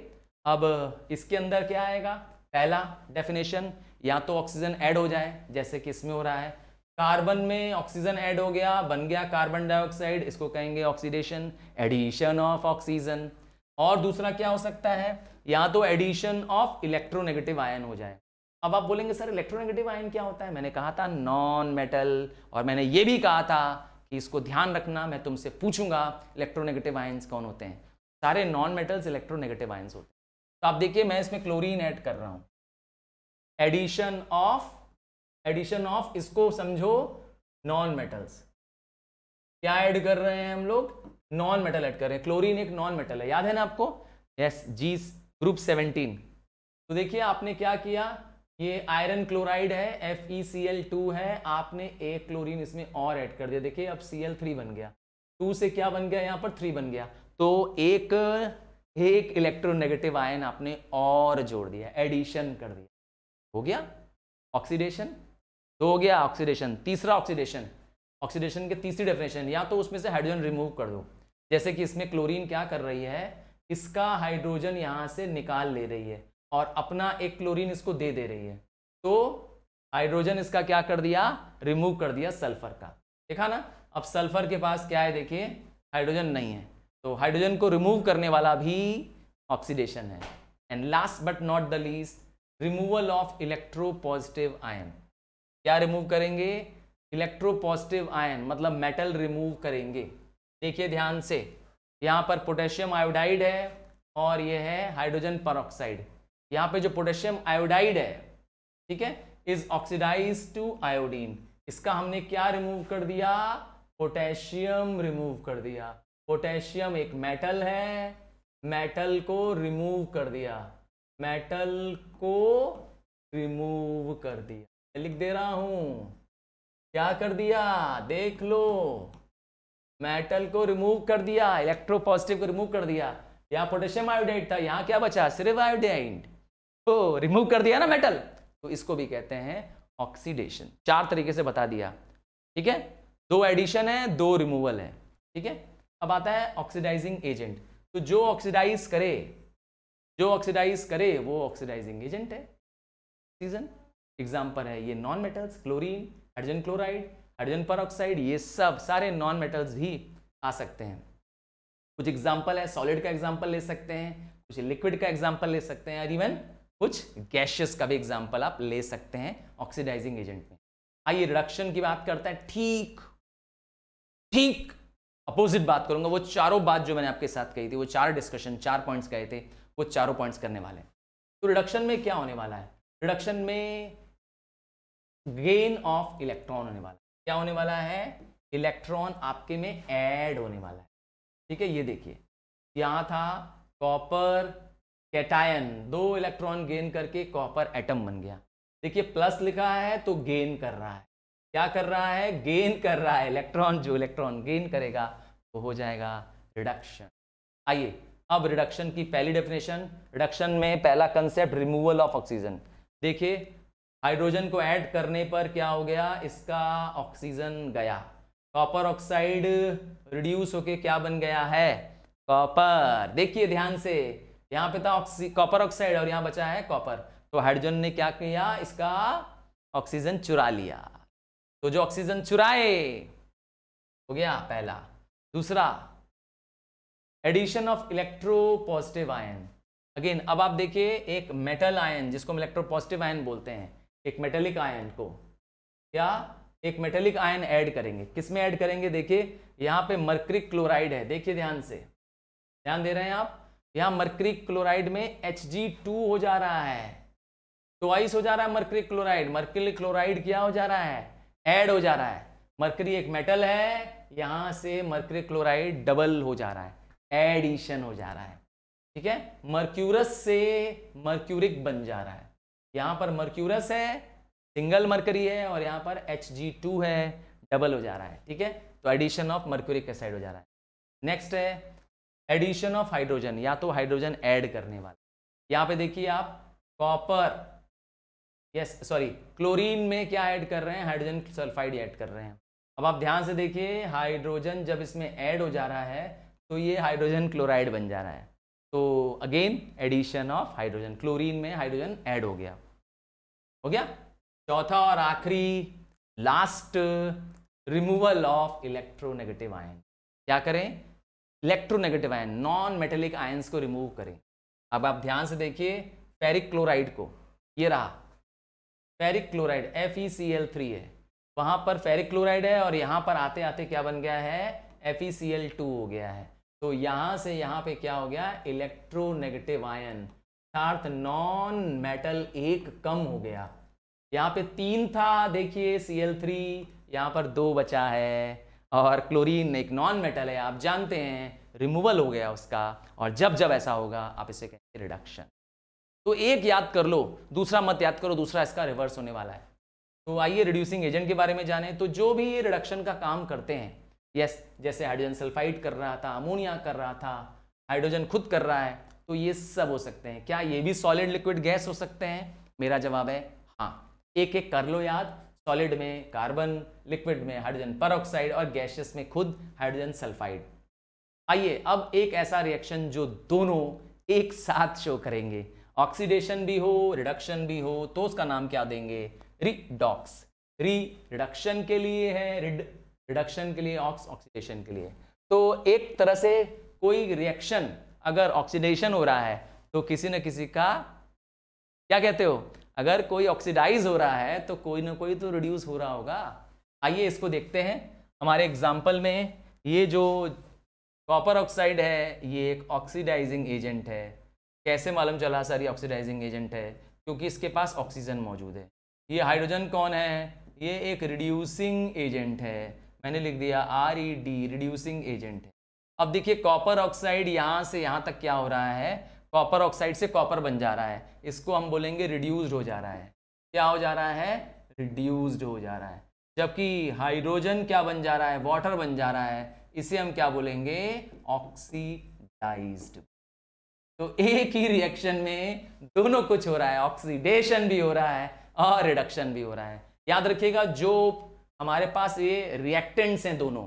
अब, इसके अंदर क्या आएगा? पहला डेफिनेशन या तो ऑक्सीजन ऐड हो जाए, जैसे कि इसमें हो रहा है। कार्बन में ऑक्सीजन ऐड हो गया, बन गया कार्बन डाइऑक्साइड इसको कहेंगे ऑक्सीडेशन एडिशन ऑफ़ ऑक्सीजन और दूसरा क्या हो सकता है? या तो एडिशन ऑफ़ इलेक्ट्रोनेगेटिव आयन हो जाए। अब आप बोलेंगे, सर इलेक्ट्रोनेगेटिव आयन क्या होता है? मैंने कहा था नॉन मेटल और मैंने ये भी कहा था कि इसको ध्यान रखना, मैं तुमसे पूछूँगा इलेक्ट्रोनेगेटिव आयन्स कौन होते हैं? सारे नॉन मेटल्स इलेक्ट्रोनेगेटिव आयन्स होते हैं। तो आप देखिए, मैं इसमें क्लोरीन ऐड कर रहा हूँ। एडिशन ऑफ़ एडिशन ऑफ़ इसको समझो नॉन मेटल्स क्या ऐड कर रहे हैं हम लोग? नॉन मेटल ऐड कर रहे हैं। क्लोरीन एक नॉन मेटल है। याद है ना आपको? यस जी ग्रुप 17 तो देखिए आपने क्या किया? ये आयरन क्लोराइड है F E C L two है। आपने एक क्लोरीन इसमें और ऐड कर दिया। देखिए अब सी एल थ्री बन गया। टू से क्या बन गया? यहाँ पर थ्री बन गया। तो एक एक इलेक्ट्रोनेगेटिव आयन आपने और जोड़ दिया। एडिशन कर दिया। हो गया ऑक्सीडेशन तो हो गया ऑक्सीडेशन तीसरा ऑक्सीडेशन ऑक्सीडेशन के तीसरी डेफिनेशन या तो उसमें से हाइड्रोजन रिमूव कर दो। जैसे कि इसमें क्लोरीन क्या कर रही है? इसका हाइड्रोजन यहाँ से निकाल ले रही है और अपना एक क्लोरीन इसको दे दे रही है। तो हाइड्रोजन इसका क्या कर दिया? रिमूव कर दिया सल्फ़र का। देखा ना? अब सल्फ़र के पास क्या है देखिए? हाइड्रोजन नहीं है। तो हाइड्रोजन को रिमूव करने वाला भी ऑक्सीडेशन है। And last but not the least removal of electropositive ion क्या रिमूव करेंगे? इलेक्ट्रोपॉजिटिव आयन मतलब मेटल रिमूव करेंगे। देखिए ध्यान से, यहाँ पर पोटेशियम आयोडाइड है और ये है हाइड्रोजन परऑक्साइड यहाँ पे जो पोटेशियम आयोडाइड है, ठीक है इज़ ऑक्सीडाइज टू आयोडीन इसका हमने क्या रिमूव कर दिया? पोटेशियम रिमूव कर दिया। पोटेशियम एक मेटल है मेटल को रिमूव कर दिया। मेटल को रिमूव कर दिया। लिख दे रहा हूँ। क्या कर दिया? देख लो। मेटल को रिमूव कर दिया इलेक्ट्रो पॉजिटिव को रिमूव कर दिया। यहाँ पोटेशियम आयोडाइड था, यहाँ क्या बचा? सिर्फ़ आयोडाइड। तो रिमूव कर दिया ना मेटल। तो इसको भी कहते हैं ऑक्सीडेशन चार तरीके से बता दिया। ठीक है? दो एडिशन है, दो रिमूवल है। ठीक है? अब आता है ऑक्सीडाइजिंग एजेंट तो जो ऑक्सीडाइज करे जो ऑक्सीडाइज करे, वो ऑक्सीडाइजिंग एजेंट है। ऑक्सीजन एग्ज़ाम्पल है, ये non metals chlorine hydrogen chloride hydrogen पर ये सब सारे नॉन मेटल्स भी आ सकते हैं। कुछ एग्ज़ाम्पल है सॉलिड का एग्ज़ाम्पल ले सकते हैं, कुछ लिक्विड का एग्ज़ाम्पल ले सकते हैं, और इवन कुछ गैशियस का भी एग्ज़ाम्पल आप ले सकते हैं ऑक्सीडाइजिंग एजेंट में। आइए रिडक्शन की बात करते हैं, ठीक। ठीक अपोजिट बात करूँगा, वो चारों बात जो मैंने आपके साथ कही थी, वो चार डिस्कशन चार पॉइंट्स कहे थे वो चारों पॉइंट्स करने वाले हैं। तो रिडक्शन में क्या होने वाला है? रिडक्शन में गेन ऑफ़ इलेक्ट्रॉन होने वाला है। क्या होने वाला है? इलेक्ट्रॉन आपके में ऐड होने वाला है। ठीक है, ये देखिए। यहाँ था कॉपर कैटायन दो इलेक्ट्रॉन गेन करके कॉपर एटम बन गया। देखिए प्लस लिखा है तो गेन कर रहा है। क्या कर रहा है? गेन कर रहा है। इलेक्ट्रॉन जो इलेक्ट्रॉन गेन करेगा, वो तो हो जाएगा रिडक्शन आइए अब रिडक्शन की पहली डेफिनेशन रिडक्शन में पहला कंसेप्ट रिमूवल ऑफ़ ऑक्सीजन देखिए हाइड्रोजन को ऐड करने पर क्या हो गया? इसका ऑक्सीजन गया। कॉपर ऑक्साइड रिड्यूस होके क्या बन गया है? कॉपर देखिए ध्यान से, यहाँ पे था ऑक्सी कॉपर ऑक्साइड और यहाँ बचा है कॉपर तो हाइड्रोजन ने क्या किया? इसका ऑक्सीजन चुरा लिया। तो जो ऑक्सीजन चुराए, हो गया पहला। दूसरा addition of electropositive ion. Again अब आप देखिए, एक मेटल आयन जिसको हम इलेक्ट्रो पॉजिटिव आयन बोलते हैं, एक मेटेलिक आयन को। क्या एक मेटेलिक आयन ऐड करेंगे। किसमें ऐड करेंगे? देखिए, यहाँ पे मर्क्रिक क्लोराइड है। देखिए ध्यान से। ध्यान दे रहे हैं आप? यहाँ मर्क्रिक क्लोराइड में Hg2 हो जा रहा है। आइस हो जा रहा है मर्क्रिक क्लोराइड मर्क्रिक क्लोराइड क्या हो जा रहा है? ऐड हो जा रहा है। मर्करी एक मेटल है। यहाँ से मर्करी क्लोराइड डबल हो जा रहा है। एडिशन हो जा रहा है। ठीक है? मर्क्यूरस से मर्क्यूरिक बन जा रहा है। यहाँ पर मर्क्यूरस है, सिंगल मर्करी है और यहाँ पर Hg2 है, डबल हो जा रहा है। ठीक है? तो एडिशन ऑफ़ मर्क्यूरिक एसाइड हो जा रहा है। नेक्स्ट है, एडिशन ऑफ़ हाइड्रोजन, या तो हाइड्रोजन ऐड करने वाला। यहाँ पे देखिए आप, कॉपर, यस, सॉरी, क्लोरीन में क्या ऐड कर रहे हैं? हाइड्रोजन सल्फाइड ऐड कर रहे हैं। अब आप ध्यान से देखिए, हाइड्रोजन जब इसमें ऐड हो जा रहा है तो ये हाइड्रोजन क्लोराइड बन जा रहा है। तो again addition of hydrogen chlorine में हाइड्रोजन ऐड हो गया। हो गया? चौथा और आखिरी last removal of electronegative ion क्या करें? Electronegative ion non metallic ions को रिमूव करें। अब आप ध्यान से देखिए फेरिक क्लोराइड को। ये रहा। Ferric chloride F E C L three है। वहाँ पर फेरिक क्लोराइड है और यहाँ पर आते आते क्या बन गया है? F E C L two हो गया है। तो यहाँ से यहाँ पे क्या हो गया? इलेक्ट्रोनेगेटिव आयन अर्थात नॉन मेटल एक कम हो गया। यहाँ पे तीन था, देखिए सी एल थ्री यहाँ पर दो बचा है। और क्लोरीन एक नॉन मेटल है, आप जानते हैं रिमूवल हो गया उसका। और जब जब ऐसा होगा, आप इसे कहेंगे रिडक्शन तो एक याद कर लो, दूसरा मत याद करो, दूसरा इसका रिवर्स होने वाला है। तो आइए रिड्यूसिंग एजेंट के बारे में जाने। तो जो भी ये रिडक्शन का काम करते हैं यस जैसे हाइड्रोजन सल्फाइड कर रहा था अमोनिया कर रहा था हाइड्रोजन खुद कर रहा है तो ये सब हो सकते हैं। क्या ये भी सॉलिड लिक्विड गैस हो सकते हैं? मेरा जवाब है हाँ। एक एक कर लो याद सॉलिड में कार्बन लिक्विड में हाइड्रोजन पर और गैशियस में खुद हाइड्रोजन सल्फाइड आइए, अब एक ऐसा रिएक्शन जो दोनों एक साथ शो करेंगे। ऑक्सीडेशन भी हो रिडक्शन भी हो तो उसका नाम क्या देंगे? रिडॉक्स री रिडक्शन के लिए है रिड रिडक्शन के लिए ऑक्स ऑक्सीडेशन के लिए। तो एक तरह से कोई रिएक्शन अगर ऑक्सीडेशन हो रहा है तो किसी न किसी का, क्या कहते हो? अगर कोई ऑक्सीडाइज हो रहा है तो कोई ना कोई तो रिड्यूस हो रहा होगा। आइए इसको देखते हैं। हमारे एग्ज़ाम्पल में ये जो कॉपर ऑक्साइड है, ये एक ऑक्सीडाइजिंग एजेंट है। कैसे मालूम चला सर ये ऑक्सीडाइजिंग एजेंट है? क्योंकि इसके पास ऑक्सीजन मौजूद है। ये हाइड्रोजन कौन है? ये एक रिड्यूसिंग एजेंट है। मैंने लिख दिया R E D reducing agent है। अब देखिए कॉपर ऑक्साइड यहाँ से, यहाँ तक क्या हो रहा है? कॉपर ऑक्साइड से कॉपर बन जा रहा है। इसको हम बोलेंगे रिड्यूस्ड हो जा रहा है। क्या हो जा रहा है? रिड्यूस्ड हो जा रहा है। जबकि हाइड्रोजन क्या बन जा रहा है? वाटर बन जा रहा है। इसे हम क्या बोलेंगे? ऑक्सीडाइज्ड तो एक ही रिएक्शन में दोनों कुछ हो रहा है। ऑक्सीडेशन भी हो रहा है और रिडक्शन भी हो रहा है। याद रखिएगा, जो हमारे पास ये रिएक्टेंट्स हैं दोनों।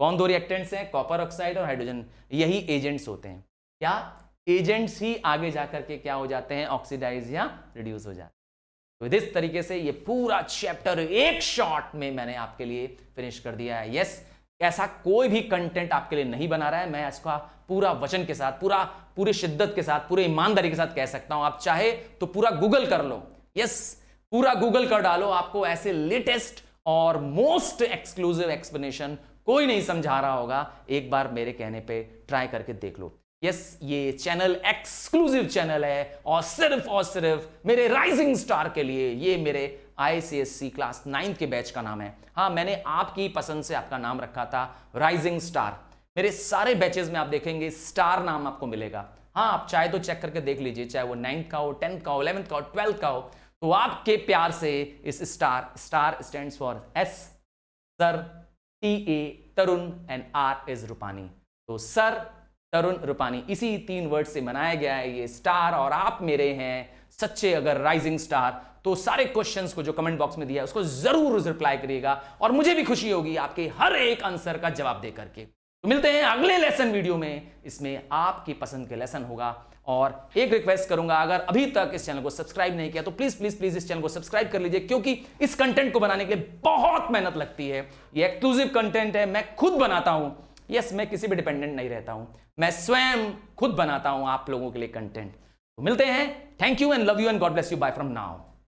कौन दो रिएक्टेंट्स हैं? कॉपर ऑक्साइड और हाइड्रोजन यही एजेंट्स होते हैं। क्या? एजेंट्स ही आगे जाकर के क्या हो जाते हैं? ऑक्सीडाइज या रिड्यूस हो जाते हैं। तो इस तरीके से ये पूरा चैप्टर एक शॉट में मैंने आपके लिए फिनिश कर दिया है। यस ऐसा कोई भी कंटेंट आपके लिए नहीं बना रहा है। मैं इसका पूरा वचन के साथ, पूरा, पूरी शिद्दत के साथ, पूरे ईमानदारी के साथ कह सकता हूँ। आप चाहे तो पूरा गूगल कर लो। यस पूरा गूगल कर डालो। आपको ऐसे लेटेस्ट और मोस्ट एक्सक्लूसिव एक्सप्लेनेशन कोई नहीं समझा रहा होगा। एक बार मेरे कहने पे ट्राई करके देख लो। यस ये चैनल एक्सक्लूसिव चैनल है और सिर्फ़ और सिर्फ़ मेरे राइजिंग स्टार के लिए ये मेरे आईसीएससी क्लास नाइन्थ के बैच का नाम है। हाँ मैंने आपकी पसंद से आपका नाम रखा था राइजिंग स्टार मेरे सारे बैचेस में आप देखेंगे स्टार नाम आपको मिलेगा। हाँ आप चाहे तो चेक करके देख लीजिए, चाहे वो नाइन्थ का हो टेंथ का हो इलेवंथ का हो ट्वेल्थ का हो। तो आपके प्यार से इस star star stand for S sir T A Tarun and R is Rupani. तो सर, तरुण, रूपानी, इसी तीन वर्ड से बनाया गया है ये स्टार और आप मेरे हैं, सच्चे अगर राइजिंग स्टार तो सारे क्वेश्चंस को जो कमेंट बॉक्स में दिया है, उसको ज़रूर रिप्लाई करिएगा और मुझे भी खुशी होगी आपके हर एक आंसर का जवाब दे करके। तो मिलते हैं अगले लेसन वीडियो में। इसमें आपकी पसंद के लेसन होगा। और एक रिक्वेस्ट करूँगा, अगर अभी तक इस चैनल को सब्सक्राइब नहीं किया तो प्लीज़ प्लीज़ प्लीज़ इस चैनल को सब्सक्राइब कर लीजिए, क्योंकि इस कंटेंट को बनाने के लिए बहुत मेहनत लगती है। ये एक्सक्लूसिव कंटेंट है, मैं खुद बनाता हूँ। यस मैं किसी भी डिपेंडेंट नहीं रहता हूँ। मैं स्वयं खुद बनाता हूँ आप लोगों के लिए कंटेंट तो मिलते हैं। Thank you and love you and God bless you bye from now